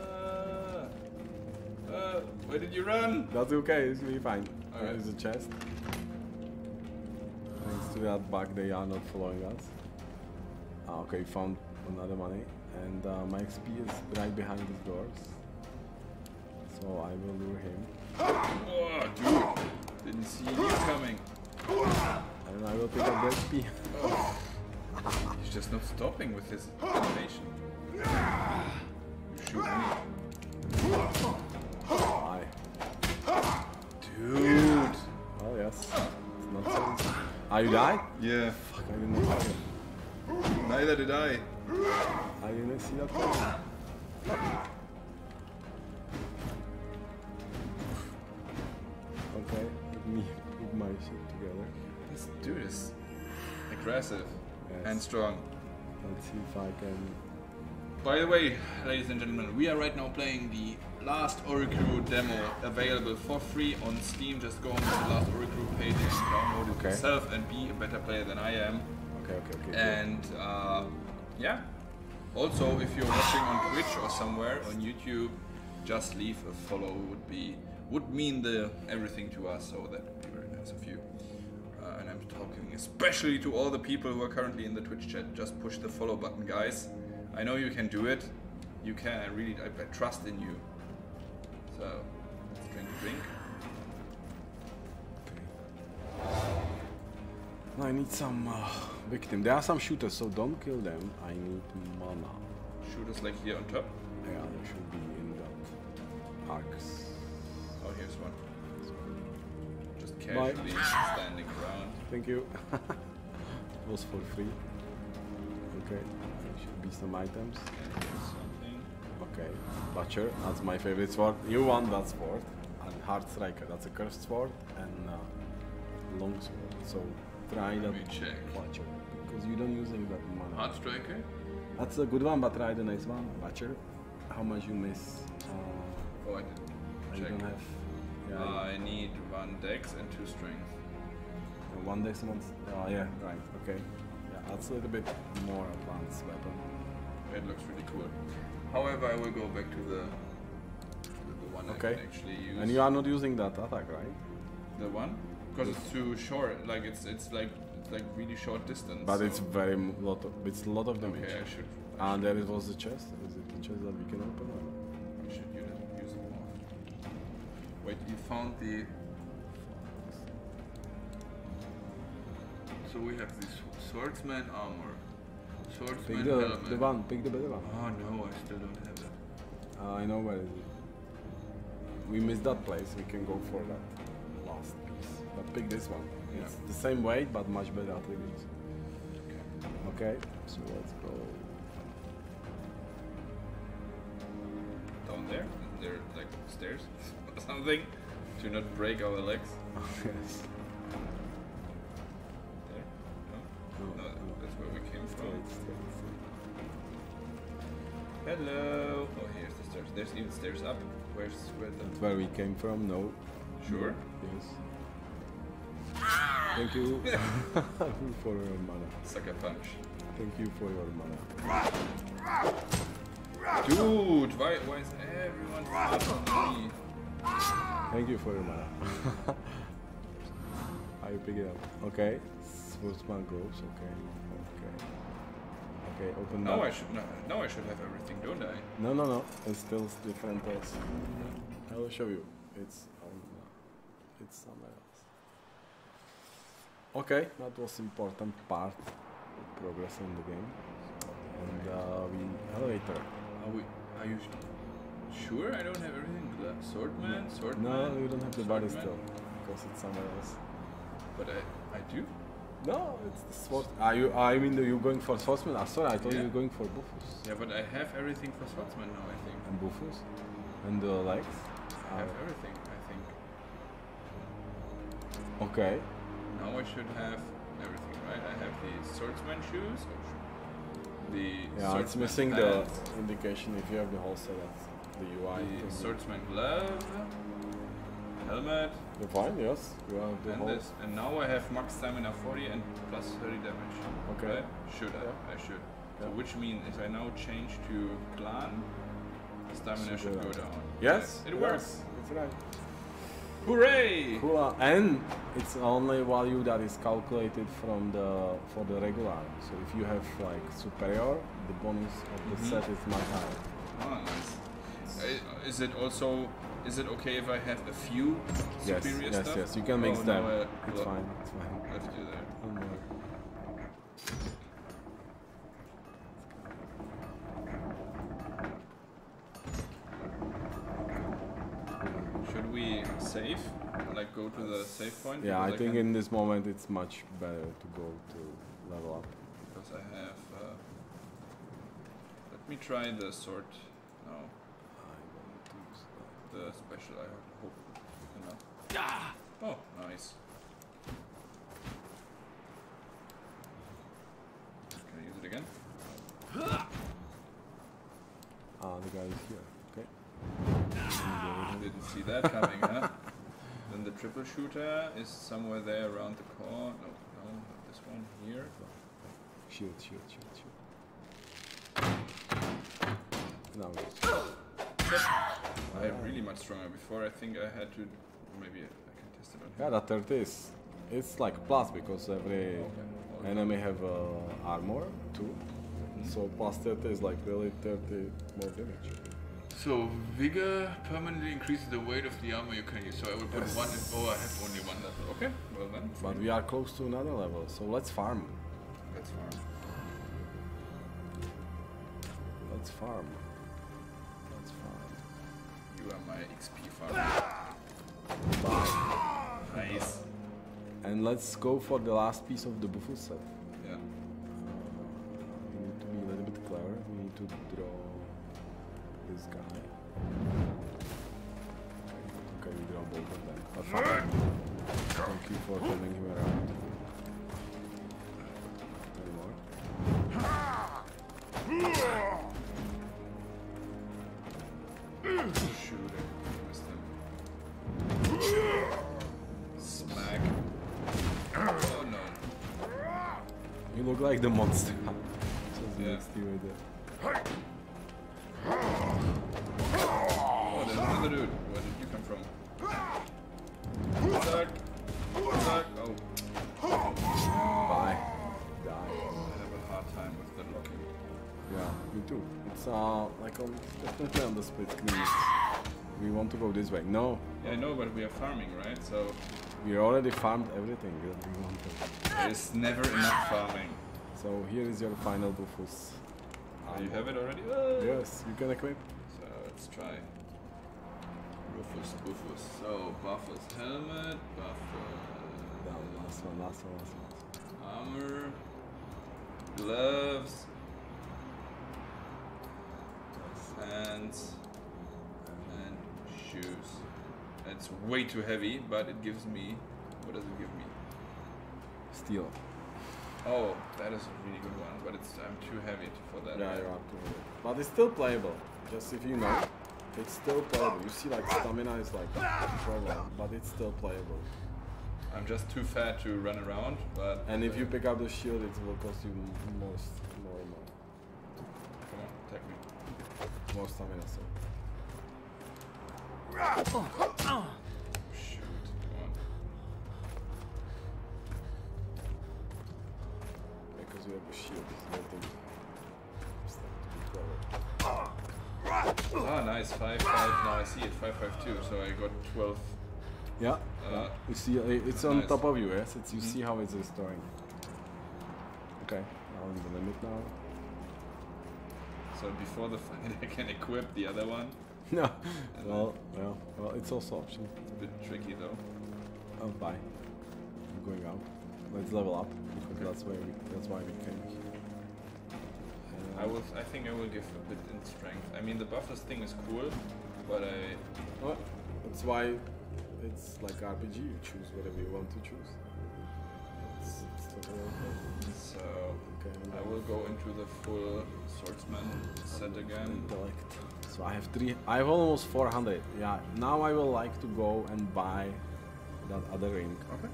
Uh, uh, where did you run? That's okay. It's really fine. Alright. There is a chest. Thanks to that bug, they are not following us. Ah, okay, found another money, and uh, my XP is right behind these doors. So I will lure him, Oh, dude. Didn't see you coming. And I will pick up the XP. He's just not stopping with his animation. You shoot me. Bye. Dude. Oh yes. It's not so easy. Ah, you died? Yeah. Fuck, I didn't know. Neither did I. I didn't see that coming. Okay, let me put my shit together. This dude is aggressive Yes. and strong. Let's see if I can. By the way, ladies and gentlemen, we are right now playing the Last Oricru demo available for free on Steam. Just go on to the Last Oricru page and download it Okay. yourself and be a better player than I am. Okay, okay, okay. And uh, yeah, also if you're watching on Twitch or somewhere on YouTube, just leave a follow would be would mean the everything to us. So that would be very nice of you. Talking especially to all the people who are currently in the Twitch chat. Just push the follow button, guys. I know you can do it. You can. I really, I, I trust in you. So let's drink a drink. I need some uh, victim. There are some shooters, so don't kill them. I need mana. Shooters like here on top. Yeah, there should be in that arcs. Oh, here's one. Just casually standing around. Thank you. it was for free. Okay, there should be some items. And here's something. Okay, Butcher, that's my favorite sword. You want that sword. And Hard Striker, that's a cursed sword. And uh, long sword. So try that check. Butcher. Because you don't using that mana. Hard striker. That's a good one, but try the next one, Butcher. How much you miss? Uh, Oh, I didn't I check. don't have. Yeah, I need one dex and two strength. One dex and one. s- Oh yeah, right. Okay. Yeah, that's a little bit more advanced weapon. Um, it looks really cool. However, I will go back to the the one I Okay. can actually use. And you are not using that attack, right? the one because it's too short. Like it's it's like it's like really short distance. But so- it's very m- lot of it's a lot of damage. okay. I should. I And should, there it was the chest. Is it the chest that we can open? Or? I should use it, use it more. Wait, you found the. So we have this swordsman armor, swordsman Pick the, helmet. the one. Pick the better one. Oh no, I still don't have it. Uh, I know where is it. We missed that place. We can go for that last piece. But pick this one. It's the same weight, but much better attributes. Okay. So let's go. Down there? there like stairs or something? to not break our legs. yes. Here's. There's even stairs up. Where's where the? That's where we came from. No. Sure. Yes. Thank you for your mana. Sucker punch. Thank you for your mana. Dude, why why is everyone stopping me? Thank you for your mana. I pick it up? Okay. Sportsman goes. Okay. Okay. Okay. Open Now. I should no, now I should have everything, don't I? No, no, no. It's still different else. I will show you. It's on. It's somewhere else. Okay, that was important part of progress in the game. And uh, we elevator. Are we? Are you sure I don't have everything? Swordman, swordman. No, you don't have the body still because it's somewhere else. But I I do. No, it's the sword. Are you? I mean, are you going for swordsman? Ah, sorry, I thought you Yeah. were going for buffus. Yeah, but I have everything for swordsman now. I think And buffus, and the legs. I have everything. I think Okay. now I should have everything, right? I have the swordsman shoes. The Yeah, it's missing the indication if you have the whole setup. The UI. the swordsman glove, helmet, You're fine, yes. You have the and this. And now I have max stamina 40 and plus 30 damage. Okay. Right? Should I? Yeah. I should. So which means if I now change to clan, stamina Should should go down. Yes, It works. It's right. Hooray! Uh, And it's only value that is calculated from the for the regular. So if you have like superior, the bonus of the Mhm. set is much higher. Oh, nice. Is it also is it okay if I have a few Yes, superior yes, stuff? yes. You can mix Oh, them. no, I- it's well, fine. It's fine. Let's do that. Don't. Should we save? Like go to the save point? Yeah, I Because think can- in this moment it's much better to go to level up. because I have. Uh, let me try the sword. No, I want to use that. The special. I hope. Enough. Oh, nice. Can I use it again? Ah, the guy is here. Okay. Didn't see that coming, huh? Then the triple shooter is somewhere there around the corner. No, no, not this one here. Shield, shield, shield, shield. Now it's I am really much stronger. Before I think I had to. Maybe I can test it on Yeah, that 30 is. It's like plus because every Okay. enemy have uh, armor too. So plus 30 is like really 30 more damage. So vigor permanently increases the weight of the armor you can use. So I will put Yes. one. In, oh, I have only one level. Okay, well then. But we are close to another level, so let's farm. That's fine. Let's farm. You are my XP farmer. Nice. And let's go for the last piece of the buffet set. Yeah. We need to be a little bit clever. We need to draw this guy. Okay, we draw both of them. But fine. Thank you for turning the monster. Just Yeah. next to you right there. Oh, there's another dude. Where did you come from? Suck. Suck. Oh, Bye. Die. I have a hard time with the locking. Yeah, me too. It's uh like on definitely on the split screen. We want to go this way. No, Yeah, I know, but we are farming, right? So we already farmed everything that we wanted. there is never enough farming. So here is your final buffus. Oh, ah, you have it already? Yes, you can equip. So let's try. Rufus, Buffus. So, Buffus helmet, Buffus Down, last one, last one, last one. armor, gloves, pants, and shoes. It's way too heavy, but it gives me. What does it give me? Steel. Oh, that is a really good one, but it's I'm too heavy for that. Yeah, you're up to it. But it's still playable. Just if you know, it's still playable. You see, like stamina is like problem, but it's still playable. I'm just too fat to run around, but. And if you pick up the shield, it will cost you most more, more, and more, Come on, attack me. more stamina. So. Clever. Ah, nice. 5 5. Now I see it. 5 5 2. So I got 12. Yeah. Uh, you see, uh, it's on nice. top of you. Yes, it's you Mhm. see how it's restoring. Okay, now in the limit now. So before the fight, I can equip the other one. No. Well, well, well, it's also option. It's a bit tricky though. Oh, bye. I'm going out. Let's level up because that's why we that's why we came here. I will. I think I will give a bit in strength. I mean, the buffers thing is cool, but I. Well, that's why it's like RPG. You choose whatever you want to choose. It's, it's okay. So Okay, I will go into the full swordsman set again. Intellect. So I have three. I have almost 400. Yeah. Now I will like to go and buy that other ring. Okay.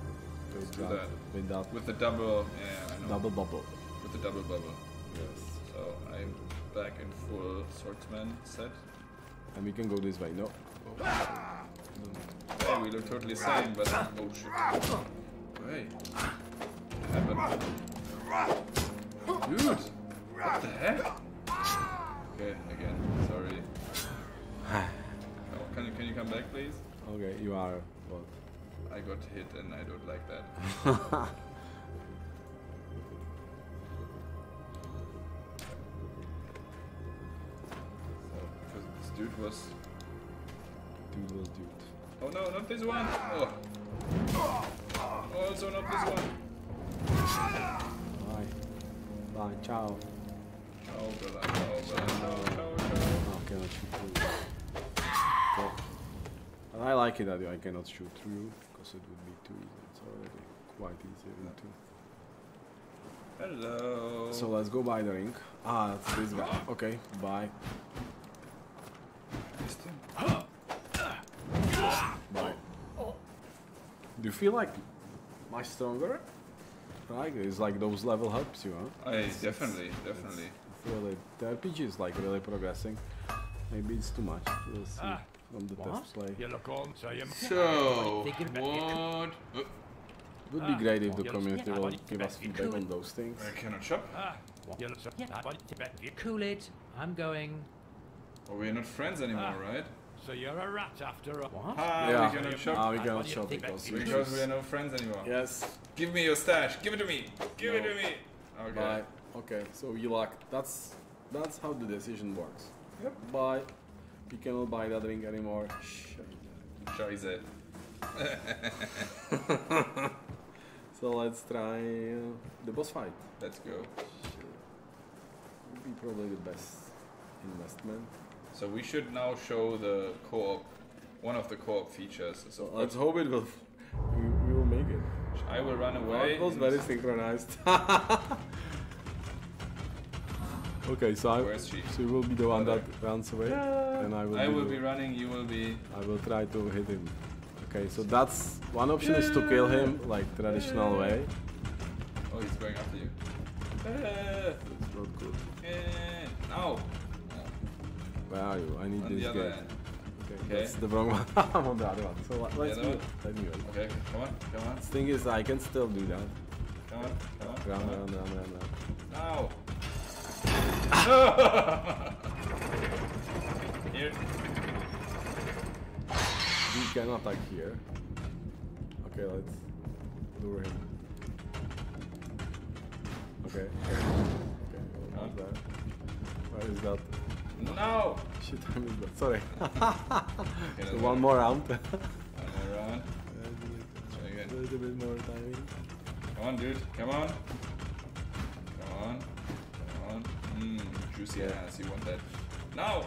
With Let's do that. With that With the double. Yeah, double bubble. With the double bubble. Yes. So I'm back in full swordsman set. And we can go this way. No. Ah! Hey, we look totally same, but oh shit. Hey, what happened? Dude, what the heck? Okay, again, sorry. Oh, can you can you come back, please? Okay, you are what? I got hit and I don't like that. So, this dude was. Dude was dude. Oh no, not this one! Oh. Also not this one. Bye. Bye. Ciao. Ciao, brother. Ciao, brother. Ciao, ciao, ciao. Oh, I cannot shoot through. And I like it that I cannot shoot through because it would be too easy. It's already quite easy. Hello. So let's go buy the ring. Ah, this guy. Okay, bye. Bye. Do you feel like much stronger? Right? It's like those level helps you, huh? I It's- definitely, it's- definitely. it's really, the RPG is like really progressing. Maybe it's too much. We'll see Ah, from the what? test play. You look on, so you. So, Thinking about your what? Oh, It would be Ah, great if the community yeah, will give us feedback on those things. I cannot shop. Ah, you look. Yeah. I want to bet you. Cool it. I'm going. Oh, we're not friends anymore, Ah. right? So you're a rat after all. What? Ah, Yeah. we cannot shop. Ah, we cannot do you shop because we because we are no friends anymore. Yes. Give me your stash. Give it to me. Give it to me. Okay. Bye. Okay, so you like that's that's how the decision works. Yep. Bye. You cannot buy that ring anymore. Shit. Scheiße. So let's try uh, the boss fight. Let's go. Would be probably the best investment. So we should now show the co-op, one of the co-op features. So So let's hope it will. We, we will make it. I will run Well, away. it was very synchronized. okay, so I, Where's she? so you will be the one that runs away, and I will. I be will the- be running. You will be. I will try to hit him. Okay, so that's one option is to kill him like traditional way. Oh, he's going after you. Uh, It's not good. uh, no. Where are you? I need On this the guy. Okay, Okay. that's the wrong one. I'm on the other one. So let- let's other do it. Let me wait. Okay, come on, come on, The thing is, I can still do that. come on, come on. Run, come on. run, run, run, run. No. Here. He can attack here. Okay, let's lure him. Okay. Okay. Okay. Huh? What's that? Where is that? No. Shit, I missed that. Sorry. Okay, so one more round. One more round. A little bit more timing. Come on, dude. Come on. Come on. Mmm, juicy ass. You want that? No.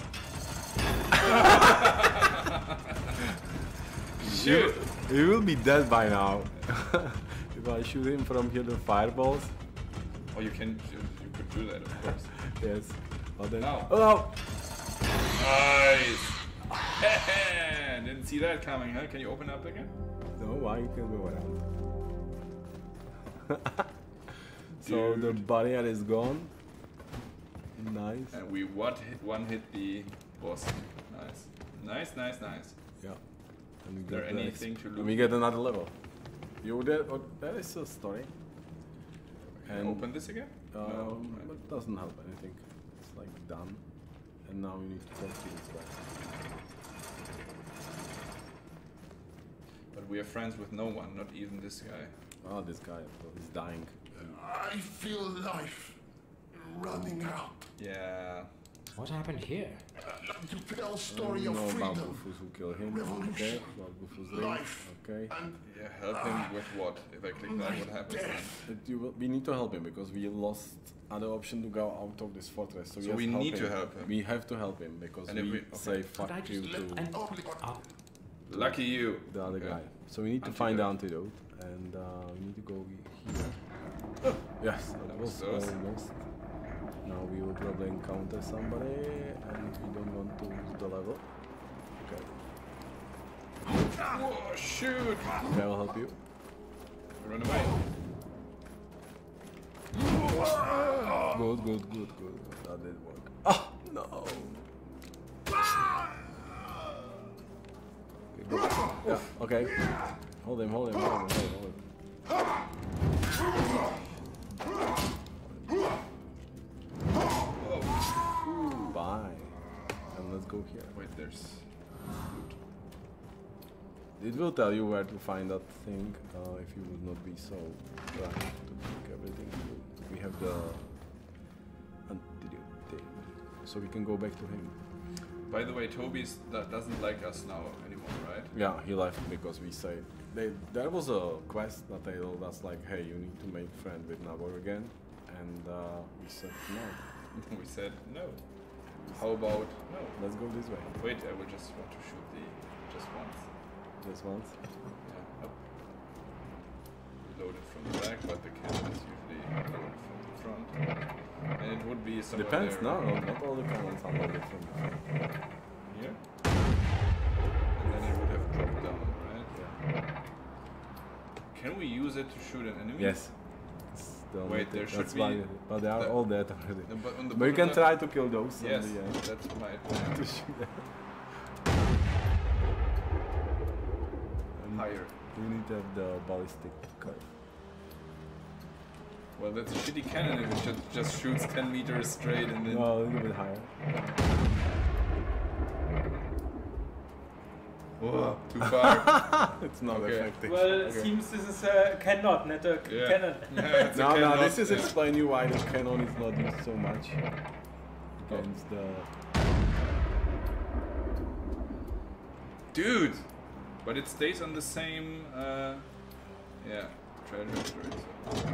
shoot! He, will be dead by now. if I shoot him from here, the fireballs. Oh, you can. You, you could do that, of course. Yes. But then. Now. Oh no! Nice! Didn't see that coming, huh? Can you open up again? No, why you can go around? so the barrier is gone. Nice. And we one hit, one hit the boss. Nice. Nice, nice, nice. Yeah. And we Is there the anything exp- to and loot? we get another level. You there? Oh, there is a story. Can And- you open this again? Um, no. but it doesn't help anything. It's like done. And now we need to talk to this guy. But we are friends with no one, not even this guy. Oh, this guy is dying. I feel life running mm. out. Yeah. What happened here? To tell a story You of mm, know about freedom, Bufus who kill him. revolution, Okay. About life, Okay. and Yeah, help him ah, with what? If I click that, what happens then? But you will, we need to help him because we lost other option to go out of this fortress. So, So yes, we help need to help him. We have to help him because And we, we- okay. say fuck I you to and only oh, Lucky you. the other Okay. guy. So we need to find the antidote and uh, we need to go here. Yes, that That was was close. almost. Now we will probably encounter somebody and we don't want to lose the level. Okay. Whoa, shoot! Okay, I'll help you. Run away. Good, good, good, good. That did work. Oh, no. Okay, good. Yeah, okay. Hold him, hold him, hold him, hold him, hold him. Bye. And let's go here. Wait, there's. It will tell you where to find that thing uh, if you would not be so right to pick everything. We have the antidote thing, so we can go back to him. By the way, Toby's that doesn't like us now anymore, right? Yeah, he left because we said they, there was a quest that they told us like, hey, you need to make friend with Nabor again, and uh, we said no. we said no. How about no? Let's go this way. Wait, I would just want to shoot the just once. Just once. Yeah. Up. Load it from the back, but the cannon is usually loaded from the front. And it would be somewhere Depends. there. No, no, not all the cannons are loaded from the front. Here. And then it would have dropped down, right? Can we use it to shoot an enemy? Yes. The only Wait, there should That's be. but they are the- all dead already. No, but the But you can bottom try to kill those. Yes, the, that's my plan. to shoot them. Um, higher. You need to have the ballistic curve. Well, that's a shitty cannon if it just, shoots 10 meters straight and then. A little bit higher. Whoa, too far. it's not Okay. effective. Well, it Okay. seems this is a cannot, not a Yeah. cannon. Yeah, it's a No, no, this is yeah. explain you why the cannon is not used so much against the. Dude! But it stays on the same. Uh, yeah, trajectory. So.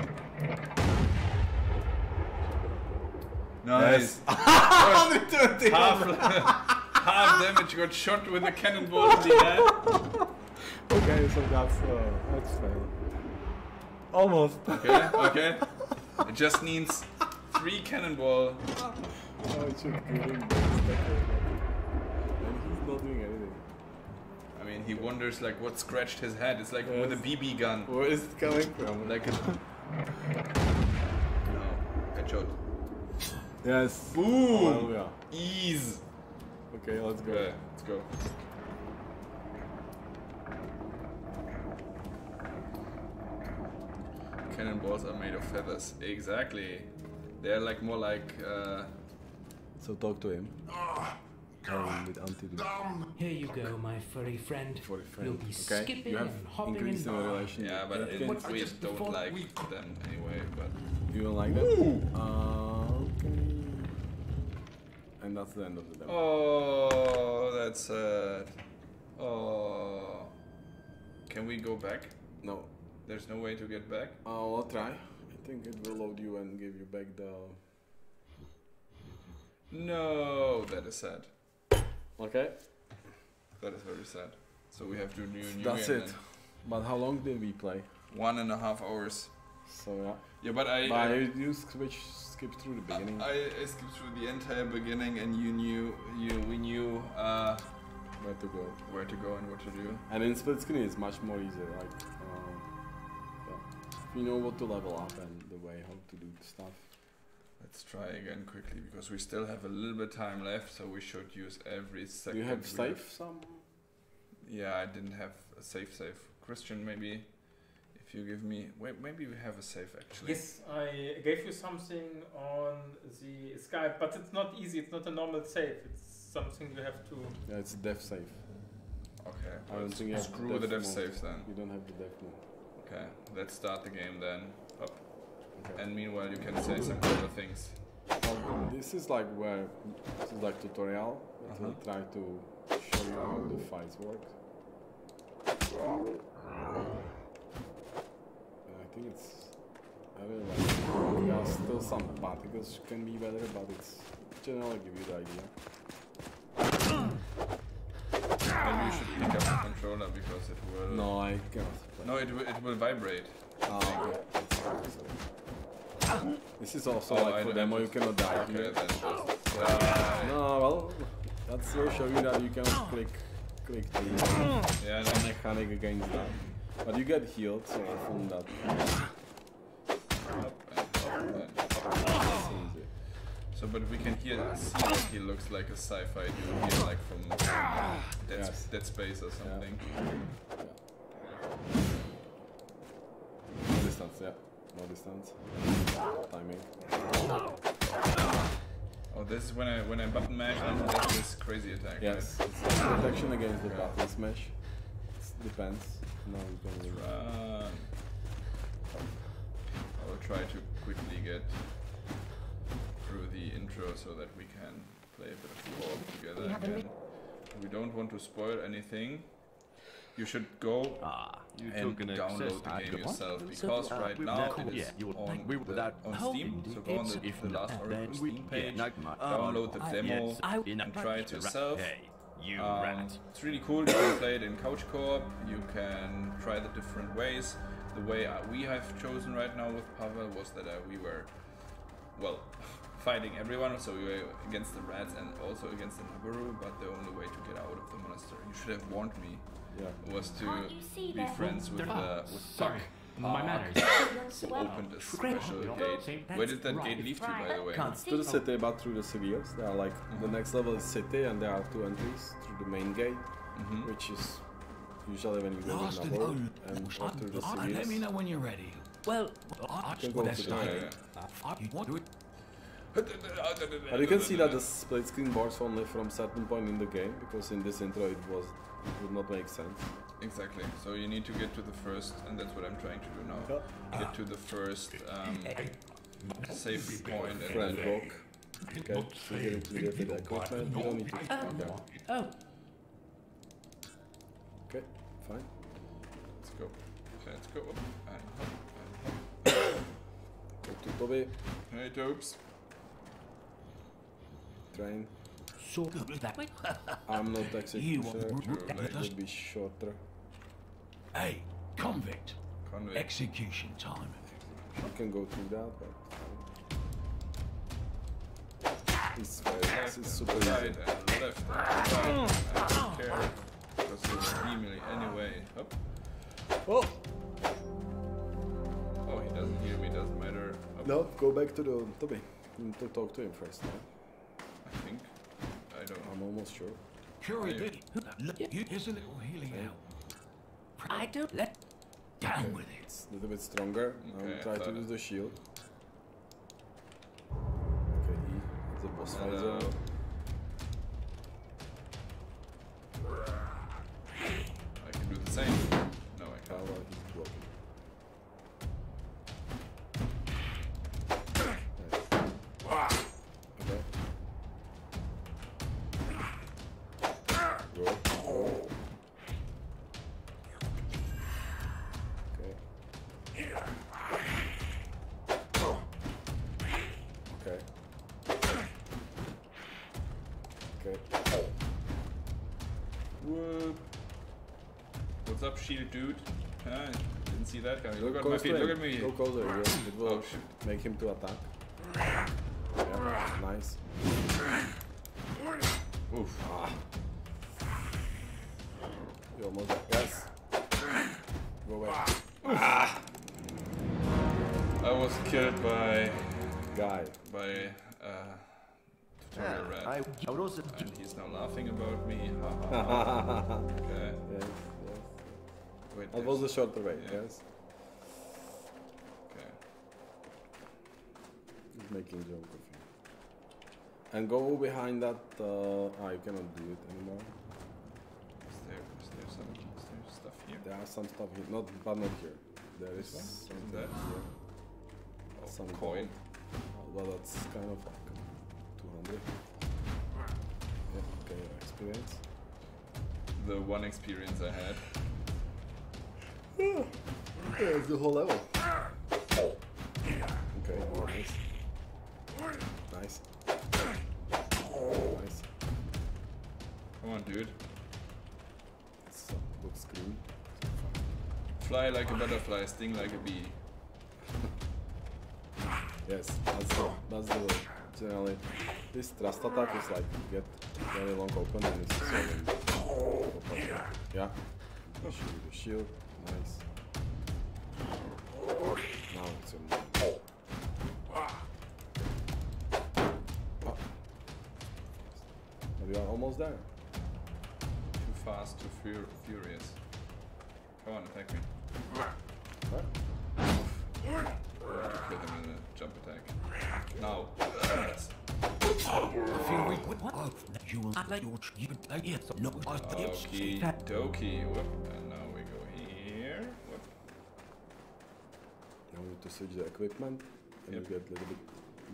Nice! Yes. half, half damage got shot with a cannonball in the head. okay, so that's uh, that's fair. Almost. Okay, okay. It just needs three cannonball. Oh, it should give him the stacker, but- And he's not doing anything. I mean, he wonders like what scratched his head. It's like with a BB gun. Where is it coming from? Like a. no. Headshot. Yes. Boom! Hallelujah. Ease! Okay, let's go. Okay, let's go. Cannonballs are made of feathers. Exactly. They're like more like. Uh, So talk to him. With. Here you go, my furry friend. For a You'll be Okay, skipping you have and hopping in and relation. yeah, but with it, Ratkins. we just don't like we- them anyway. But You don't like them? Uh, okay. And that's the end of the demo. oh, that's sad. Oh, can we go back? No. There's no way to get back. Uh, I'll try. I think it will load you and give you back the. No, that is sad. Okay. That is very sad. So we have to do new That's it. But how long did we play? One and a half hours. So yeah. Yeah, but I. But I you, switch, skip through the beginning. I, I skipped through the entire beginning, and you knew you we knew uh, where to go. where to go and what to do. And in split screen it's much more easier. Like, um, yeah. You know what to level up and the way how to do stuff. Let's try again quickly because we still have a little bit time left, so we should use every Do second. you have we safe some? Yeah, I didn't have a safe save. Christian, maybe if you give me, wait, maybe we have a safe actually. Yes, I gave you something on the Skype, but it's not easy. It's not a normal save. It's something you have to. Yeah, it's a dev safe. Okay. I don't think you have screw dev the dev mode. saves then. You don't have the dev mode. Okay, let's start the game then. Up. Okay. And meanwhile, you can say some other things. Well, this is like where this is like tutorial. It will Uh-huh. try to show you how the fights work. I think it's. I really like it. There are still some particles can be better, but it's generally give you the idea. Maybe you should pick up the controller because it will. No, I cannot. Play. No, it will, it will vibrate. Ah, okay. That's fine, sorry. This is also Oh, like I for demo, you cannot die Okay, here. just. Uh, No, well, that's will show you that you cannot click, click the yeah, no, mechanic against that. But you get healed, so from that. up and up and up. So, but we can hear, see that he looks like a sci-fi dude here, like from Dead, Yes. Dead Space or something. No distance, yeah. No distance. Timing. Oh, this is when I when I button mash and there's this crazy attack. Yes, it's protection against the button smash. It depends. No, you can leave. Run. I will try to quickly get through the intro so that we can play a bit of co-op together We again. We don't want to spoil anything. You should go Ah, you and took an download excess the ad- game What? yourself So, because uh, right now that- it is yeah, you would on, we were the, that on Steam. So go on It's the, if the last then Oricru we Steam page, not much. download the I- demo, yes, and try it yourself. Hey, you Um, rat. it's really cool. You can play it in couch co-op. You can try the different ways. The way uh, we have chosen right now with Pavel was that uh, we were, well, fighting everyone. So we were against the rats and also against the Naboru. But the only way to get out of the monastery, you should have warned me, Yeah. was to Can't you see be they're- friends with the with sorry, Puck, my uh, manners. who opened a special gate. Where did that that's gate right. lead to, by the way? Can't to the city, but through the civils. There are like the next level is city, and there are two entries through the main gate, Mhm. which is usually when you go Lost to in Nabor, oh, and or through the uh, let me know when you're ready. Well, I, can go to the- not Yeah, it. You want to But you can see that the split screen works only from certain point in the game because in this intro it was it would not make sense. Exactly. So you need to get to the first, and that's what I'm trying to do now. Get to the first um, safe point, and Friend then block. Okay, so you get to get the equipment. You don't need to. Okay. Oh, Okay, fine. let's go. Let's go. up And hop and hop. Go to Toby. Hey, Topes. Train. sort of that. I'm not You executioner. want It will be shorter. Hey, convict. Convict. Execution time. You can go through that, but. It's very, Left it's and super right easy. and left and right. I don't care. Because it's steamily anyway. Up. Oh! Oh, he doesn't hear me. Doesn't matter. Up. No, go back to the Toby. To talk to him first. No? I think. I don't know. I'm almost sure. Curiosity. Look, here's a little healing out. I don't let. Down with it. It's a little bit stronger. Now Okay, try to use the shield. Okay, E. It's a boss fight shield dude? Ah, didn't see that guy. Look Go at my feet, to look at me. Go closer. yeah, It will Oh, shoot. make him to attack. Yeah, nice. Oof. You almost yes. Go away. I was killed by Guy. by uh, tutorial rat. I, I would also. And he's now laughing about me. Ha, ha, ha. okay. Yes, yes. Wait, That was the shorter way, Yeah. yes. Okay. He's making joke of you. And go behind that, uh, ah, you cannot do it anymore. Is there, is there some is there stuff here? There are some stuff here, not, but not here. There is This one? some Is here. Oh, Some coin. gold. Well, that's kind of like 200. Yeah, okay, experience. The one experience I had. Yeah, it's the whole level. Okay, nice. Nice. Nice. Come on, dude. It's a good. Fly like a butterfly, sting like a bee. Yes, that's the, that's the generally. This thrust attack is like you get very long open and it's solving. Yeah. You shoot the shield. Nice. Now it's your move. Ah. But you are almost there. Too fast, too fur- furious. Come on, attack me. Right? I kill him in a jump attack. Now. Yes. Feel weak. What? Oh, you will let your you can take it. No, I Okie dokie. Whoop. And now Now we need to switch the equipment and Yep. you get a little bit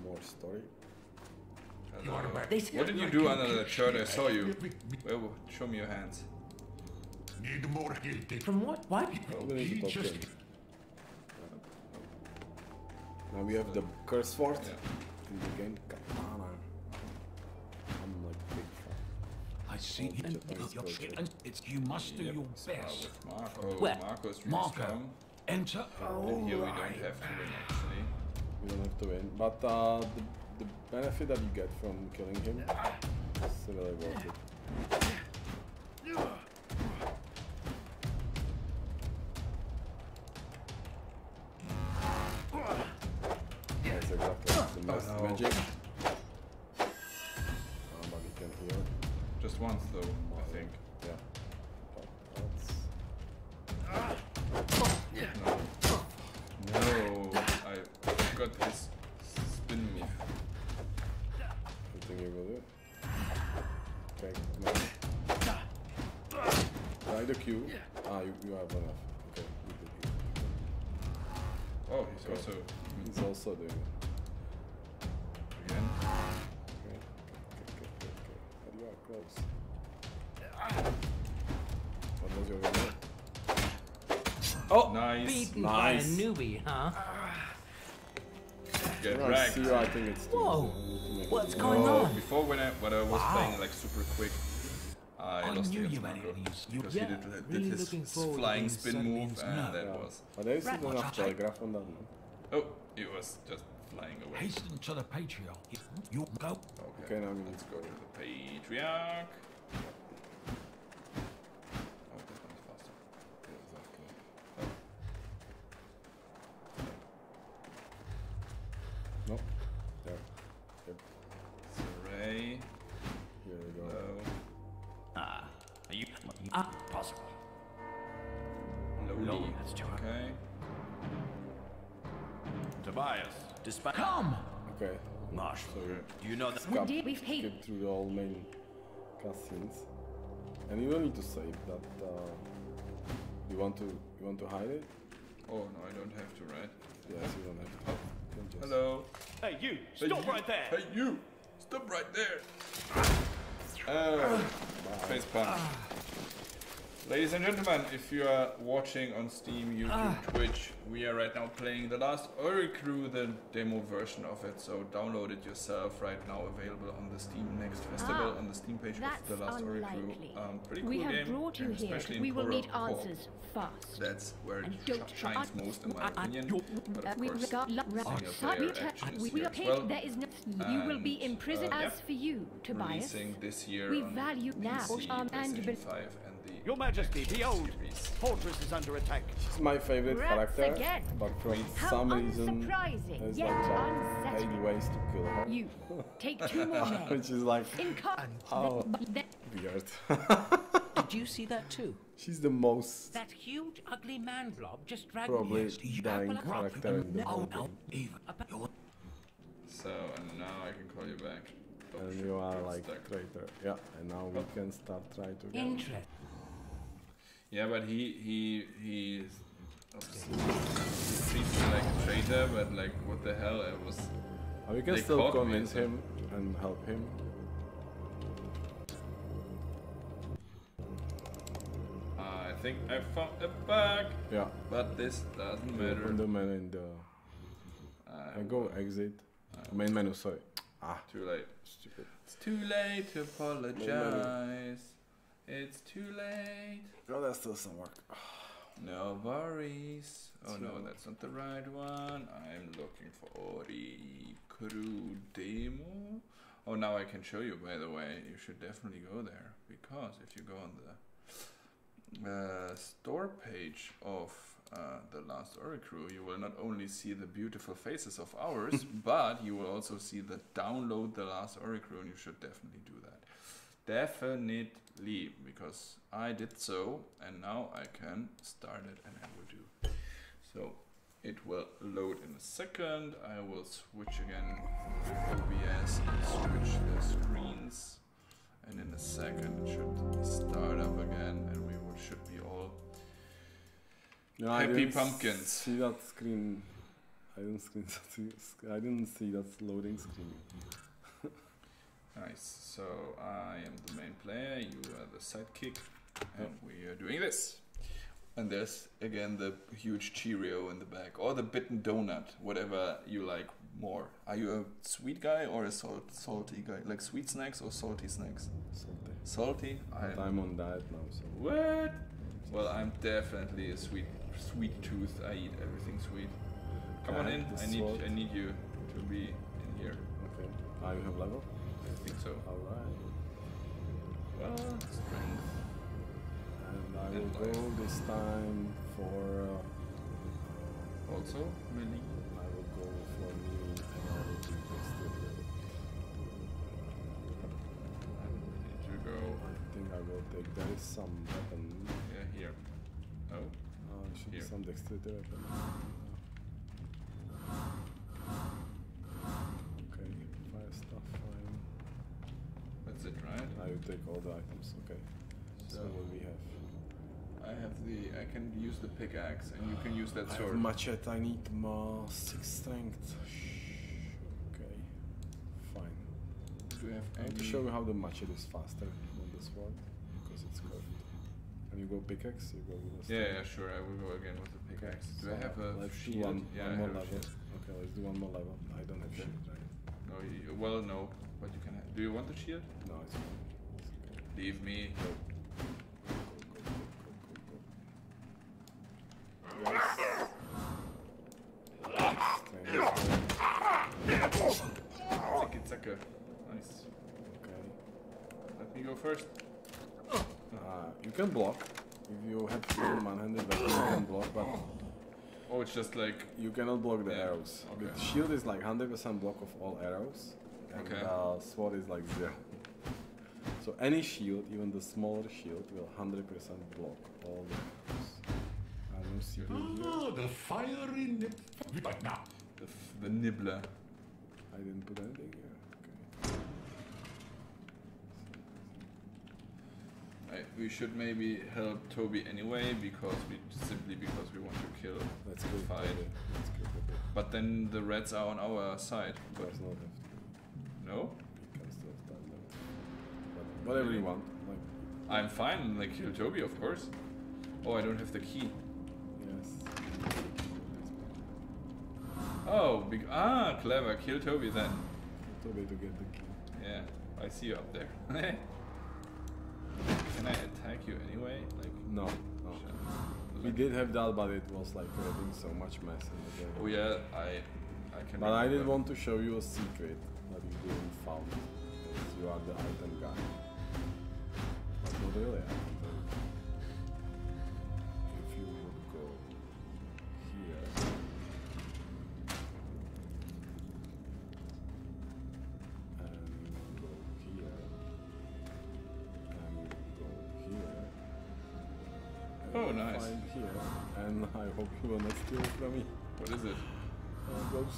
more story. Hello. This- What did you do under the shirt? I saw you. Well, show me your hands. Need more guilty. From what? What? We need to talk. Now we have the curse fort Yeah. in the game. Katana. I'm like big fan. I see you. Japanese And your culture. shit. And it's you must do Yep. your best. with Marco. Well- Marco's really Marco, strong. Enter. And here we don't have to win actually. We don't have to win, but uh, the, the benefit that you get from killing him is really worth it. That's exactly the best no. magic. Uh, but you can heal. Just once though, I think. No. No. I got his spin move. You think you will do it? Okay, nice. Try the Q. Ah, you, you have enough. Okay, you did it. Oh, he's Okay. also He's also doing it. again. Okay, okay, okay, okay, okay. But you are close. What was your number? Oh, nice. Beaten Nice. by a newbie, huh? Get Around wrecked. zero, I think it's Whoa. easy. You need to make What's going more. Oh, on? before when I when I was playing like super quick, I, I lost knew against you had Marco it you. You- because Yeah, he did, did really his looking flying spin move, means and no. that Yeah. was But there isn't Right, enough watch out. telegraph on that, no? oh, it was just flying away. Hasten to the patriarch. You go. Okay, Okay, now we need let's to go go. to the patriarch. Despite Come. Okay. Marshal, So you do you know that? skip, did- we've paid- skip through the all main cutscenes, and you don't need to save that. Uh, you want to you want to hide it? Oh no, I don't have to, right? Yes, you don't have to. You can just- Hello. Hey, you! Hey, Stop you. right there! Hey you! Stop right there! Oh, face punch. Ladies and gentlemen, if you are watching on Steam, YouTube, Ah. Twitch, we are right now playing the last Oricru, the demo version of it. So download it yourself right now, available on the Steam Next Festival Ah, on the Steam page of the last Oricru. Um, pretty cool we have game, brought you here. especially in We will need answers fast. That's where it sh- shines most, in my Uh, opinion. But of we course, single player we action is we- we here are as paid. well. There is no. You will be imprisoned uh, as for you, Tobias. Releasing this year We on value now PC, um, and PlayStation 5, and the Your Majesty, behold! series. Fortress is under attack. She's my favorite Rats character, again. but for How some reason unsurprising, there's yet like some eight ways to kill her. You take two more men. Which is like In. Oh. Weird. Did you see that too? She's the most That huge, ugly man blob just dragged probably me. dying character in the oh, whole no, game. even. So, and now I can call you back. Oh, And you are like stuck. traitor. Yeah, and now we oh. can start trying to get Interest. Yeah, but he he he treats me like a traitor, but like what the hell? I was. Uh, we can still me, convince so- him and help him. I think I found a bug, Yeah. but this doesn't matter. Open the menu in the I go exit. Main menu, sorry. Ah, Too late. stupid. It's too late to apologize. It's too late. Oh, there's still some work. No worries. Oh no, that's not the right one. I'm looking for Ori Crew demo. Oh, now I can show you. By the way, you should definitely go there because if you go on the uh, store page of uh, the last Oricru, you will not only see the beautiful faces of ours, but you will also see the download the last Oricru, and you should definitely do that. Definitely, because I did so, and now I can start it, and I will do. So it will load in a second. I will switch again with OBS and switch the screens, and in a second it should start up again, and we will, should be all No, Happy pumpkins. See that screen? I didn't screen. I didn't see that loading screen. Nice. So I am the main player. You are the sidekick, and we are doing this. And there's again the huge Cheerio in the back, or the bitten donut, whatever you like more. Are you a sweet guy or a salt salty guy? Like sweet snacks or salty snacks? Salty. Salty. But I'm on diet now, so. What? Well, I'm definitely a sweet, sweet tooth. I eat everything sweet. Come on in. I need, sword. I need you to be in here. Okay. You have level. I think so. All right. Well, strength. And I will And go this time for. Uh, Also, melee. I will go for me and I will do this to Need to go. I think I will take. There is some weapon. Yeah, here. Oh, Uh, should be Here. some dexterity weapon. Okay, fire stuff. That's it, right? I will take all the items, okay. So, So- what we have? I have the. I can use the pickaxe, and you can use that I have sword. machete, I need more six strength. Okay, fine. Do you have I want to show you how the machete is faster than this sword, because it's curved. And you go pickaxe, you go with Yeah, yeah, sure. I will go again with the pickaxe. Do I have a let's shield? do one, yeah, one I more have a level. Okay, let's do one more level. I don't have Okay. shield, right? No, you, well, no, but you can. Do you want the shield? No, it's fine. Leave me. Nice. Okay. Let me go first. Uh, you can block. If you have full one-handed weapon, you can block, but Oh, it's just like. you cannot block the Yeah, arrows. okay. The shield is like 100% block of all arrows, and Okay. sword is like zero. So any shield, even the smaller shield, will 100% block all the arrows. I don't see Ah, the fiery nip. But now, The, f- the nibbler. I didn't put anything here. We should maybe help Toby anyway because we simply because we want to kill. Let's kill Fight. Let's kill. But then the reds are on our side. But no. You can still stand them. Whatever you want. Like I'm fine. Like kill Toby, of course. Oh, I don't have the key. Yes. Oh, big ah, clever. Kill Toby then. Kill Toby to get the key. Yeah, I see you up there. Can I attack you anyway? Like No, no. We did have that, but it was like creating so much mess in the game. Oh yeah, I I can. But I did want to show you a secret you found. Because you are the item guy. But not really. If you would go here. And go here. And go here. and Oh, nice. Here. And I hope you will not steal from me. What is it? Uh, goes.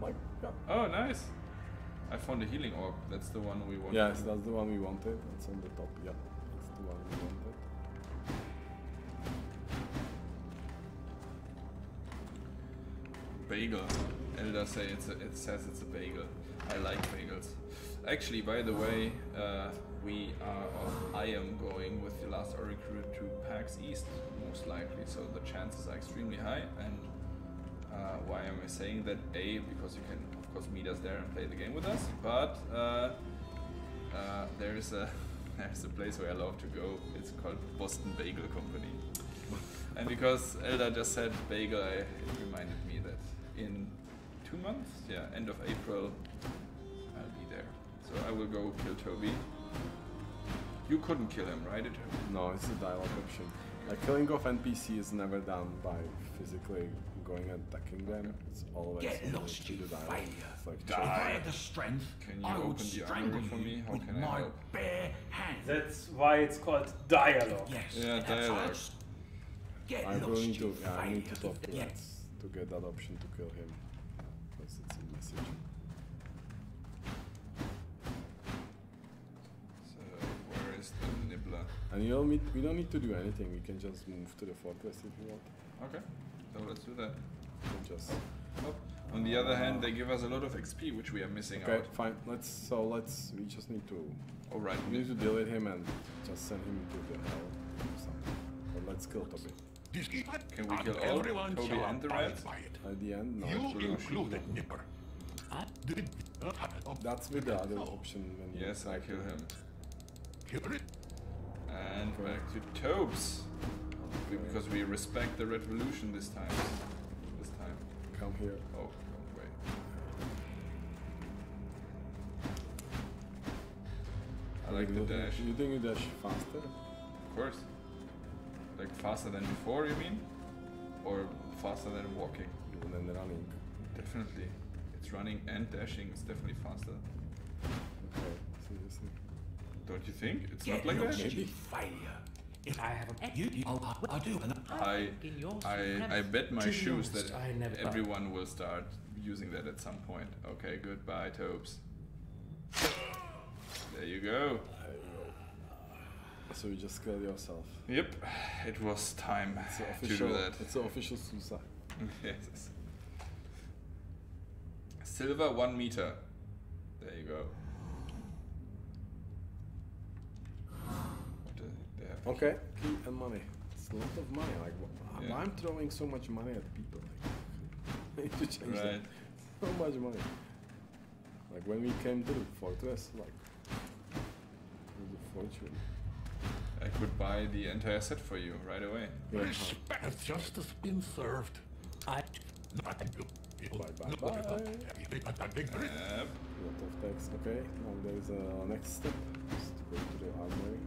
My god. Oh, nice. I found a healing orb. That's the one we wanted. Yes, that's the one we wanted. It's on the top. Yeah, that's the one we wanted. Bagel. Elder say it's a, it says it's a bagel. I like bagels. Actually, by the way, uh, we are, I am going with the last Oricru to PAX East most likely, so the chances are extremely high. And uh, why am I saying that? A, because you can course meet us there and play the game with us, but uh, uh, there is a there's a place where I love to go. It's called Boston Bagel Company. And because Elda just said bagel, I, it reminded me that in two months, yeah, end of April, I'll be there. So I will go kill Toby. You couldn't kill him, right? It, No, it's a dialogue option. Like killing off NPC is never done by physically going and attacking them. It's always Get only lost, through you the failure. It's like If I had the strength, Can you I would open the strangle armory for me? How with can I my help? bare hands. That's why it's called dialogue. Yes. Yeah, dialogue. Get I lost, will need to. you Yeah, I need to talk to Yeah. To get that option to kill him. And you don't need, we don't need to do anything. We can just move to the fortress if you want. Okay, so let's do that. We can just. Oh. On the other hand, they give us a lot of XP, which we are missing Okay, out. Okay, fine. Let's. So let's. We just need to. All right. We need to deal with him and just send him to the hell or something. But let's kill Toby. Can we kill all Everyone Toby shall and the abide it. At the end, no. You actually, included, Nipper. That's with the other option when Yes, I kill him. Kill it. And back to Tobes. Because we respect the revolution this time. This time. Come here. Oh, wrong way. I like the dash. You think you dash faster? Of course. Like faster than before, you mean? Or faster than walking? And then running. Definitely. It's running and dashing. It's definitely faster. Okay, seriously. Don't you think? It's Get not like lost, that? you failure. If I have a you, you I'll, I'll do an I, in your I, I bet my shoes honest, that I never thought- everyone will start using that at some point. Okay, goodbye, Tobes. There you go. So you just killed yourself. Yep, it was time It's an to official. do that. It's an official suicide. yes. Silver one meter. There you go. What do they have? Okay, key and money. It's a lot of money. Like, wh- Yeah. I'm throwing so much money at people. Like, I need to change that. So much money. Like when we came to the fortress, like, it was a fortune. I could buy the entire set for you right away. Yeah. respect justice been served. I not Bye bye bye. Yep. lot of text. Okay, now there is a uh, next step. Just go to the armory.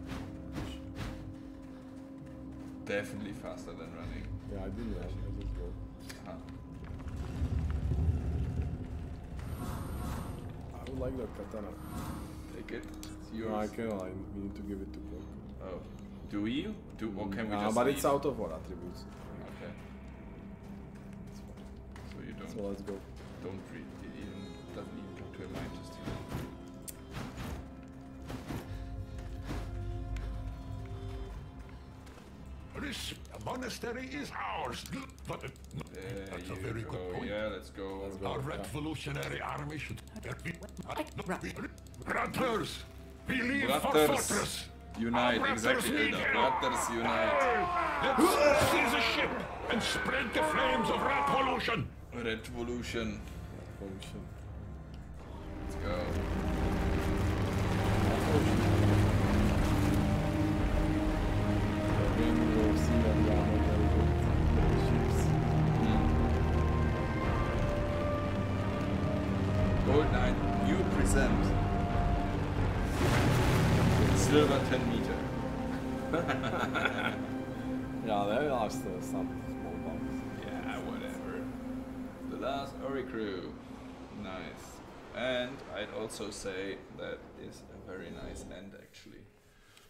Definitely faster than running. Yeah, I didn't run. I just go. Huh. I would like the katana. Take it. It's No, I yours. cannot. I we need to give it to Cloak. Oh. Do you? Do or can we Nah, just but it's out of our attributes. Okay. So you don't So let's go. don't read This monastery is ours. But uh, There that's a very go. good point. Yeah, let's go. Let's go. Our Yeah. revolutionary army should be. Hunters! We leave for fortress! Unite, Our exactly. brothers The need brothers unite. Let's seize a ship and spread the flames of revolution. Revolution. Revolution. Let's go. Also say that is a very nice end actually.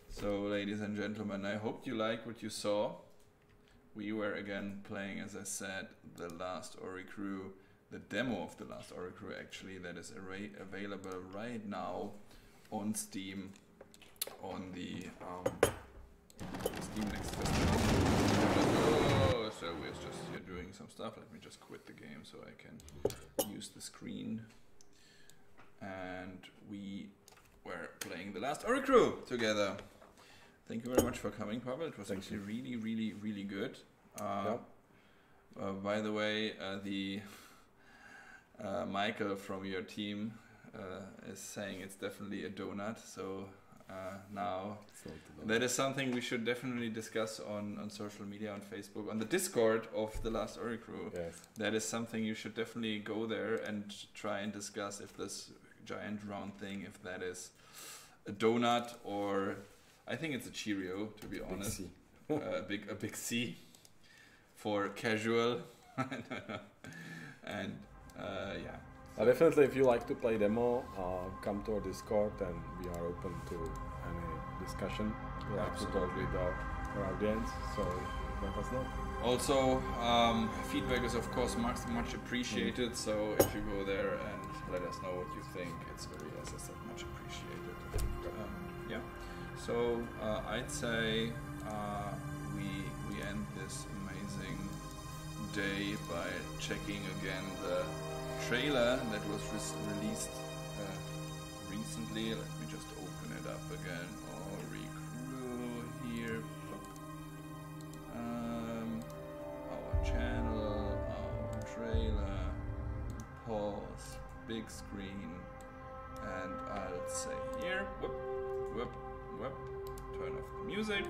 So ladies and gentlemen, I hope you like what you saw. We were again playing, as I said, the last Oricru, the demo of the last Oricru actually, that is available right now on Steam on the um, Steam Next so we're just here doing some stuff. Let me just quit the game so I can use the screen. And we were playing the last Oricru together. Thank you very much for coming, Pavel. It was actually really, really, really good. Uh, uh, by the way, uh, the uh, Michael from your team uh, is saying it's definitely a donut. So uh, now that is something we should definitely discuss on, on social media, on Facebook, on the Discord of the Last Oricru. Yes. That is something you should definitely go there and try and discuss if this giant round thing, if that is a donut or I think it's a Cheerio to be honest. C. uh, a big a big C for casual. and uh, yeah. Uh, definitely, if you like to play demo, uh, come to our Discord and we are open to any discussion. We like to talk with our, our audience, so let us know. Also, um, feedback is of course much much appreciated. So if you go there and let us know what you think, it's very, as I said, much appreciated. Um, yeah. So uh, I'd say uh, we we end this amazing day by checking again the trailer that was re- released uh, recently. Let me just open it up again. Ori Crew here. Um, our channel, big screen, and I'll say here, whoop, whoop, whoop, turn off the music,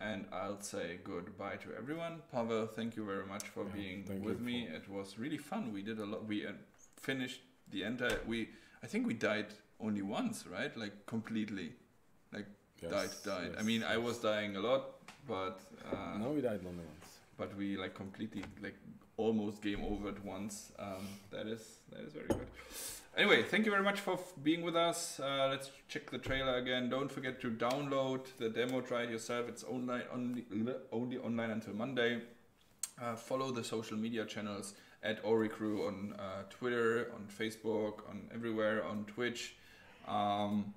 and I'll say goodbye to everyone. Pavel, thank you very much for being with me. It was really fun. We did a lot. We uh, finished the entire. We I think we died only once, right? Like completely, like Yes, died, died. I yes, mean, I was dying a lot, but uh, No, we died only once. but we like completely like almost game over at once. Um, that is that is very good. Anyway, thank you very much for being with us. Uh, let's check the trailer again. Don't forget to download the demo. Try it yourself. It's online only only online until Monday. Uh, follow the social media channels at Oricru on uh, Twitter, on Facebook, on everywhere, on Twitch. Um,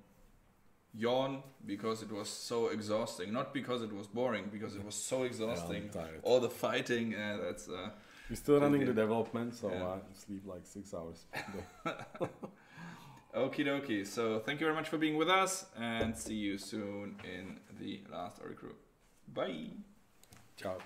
yawn because it was so exhausting. Not because it was boring, because it was so exhausting. tired. All the fighting, uh, that's. Uh, We're still running okay. the development, so Yeah. I sleep like six hours. Okie dokie. So thank you very much for being with us and see you soon in the last Oricru. Bye. Ciao.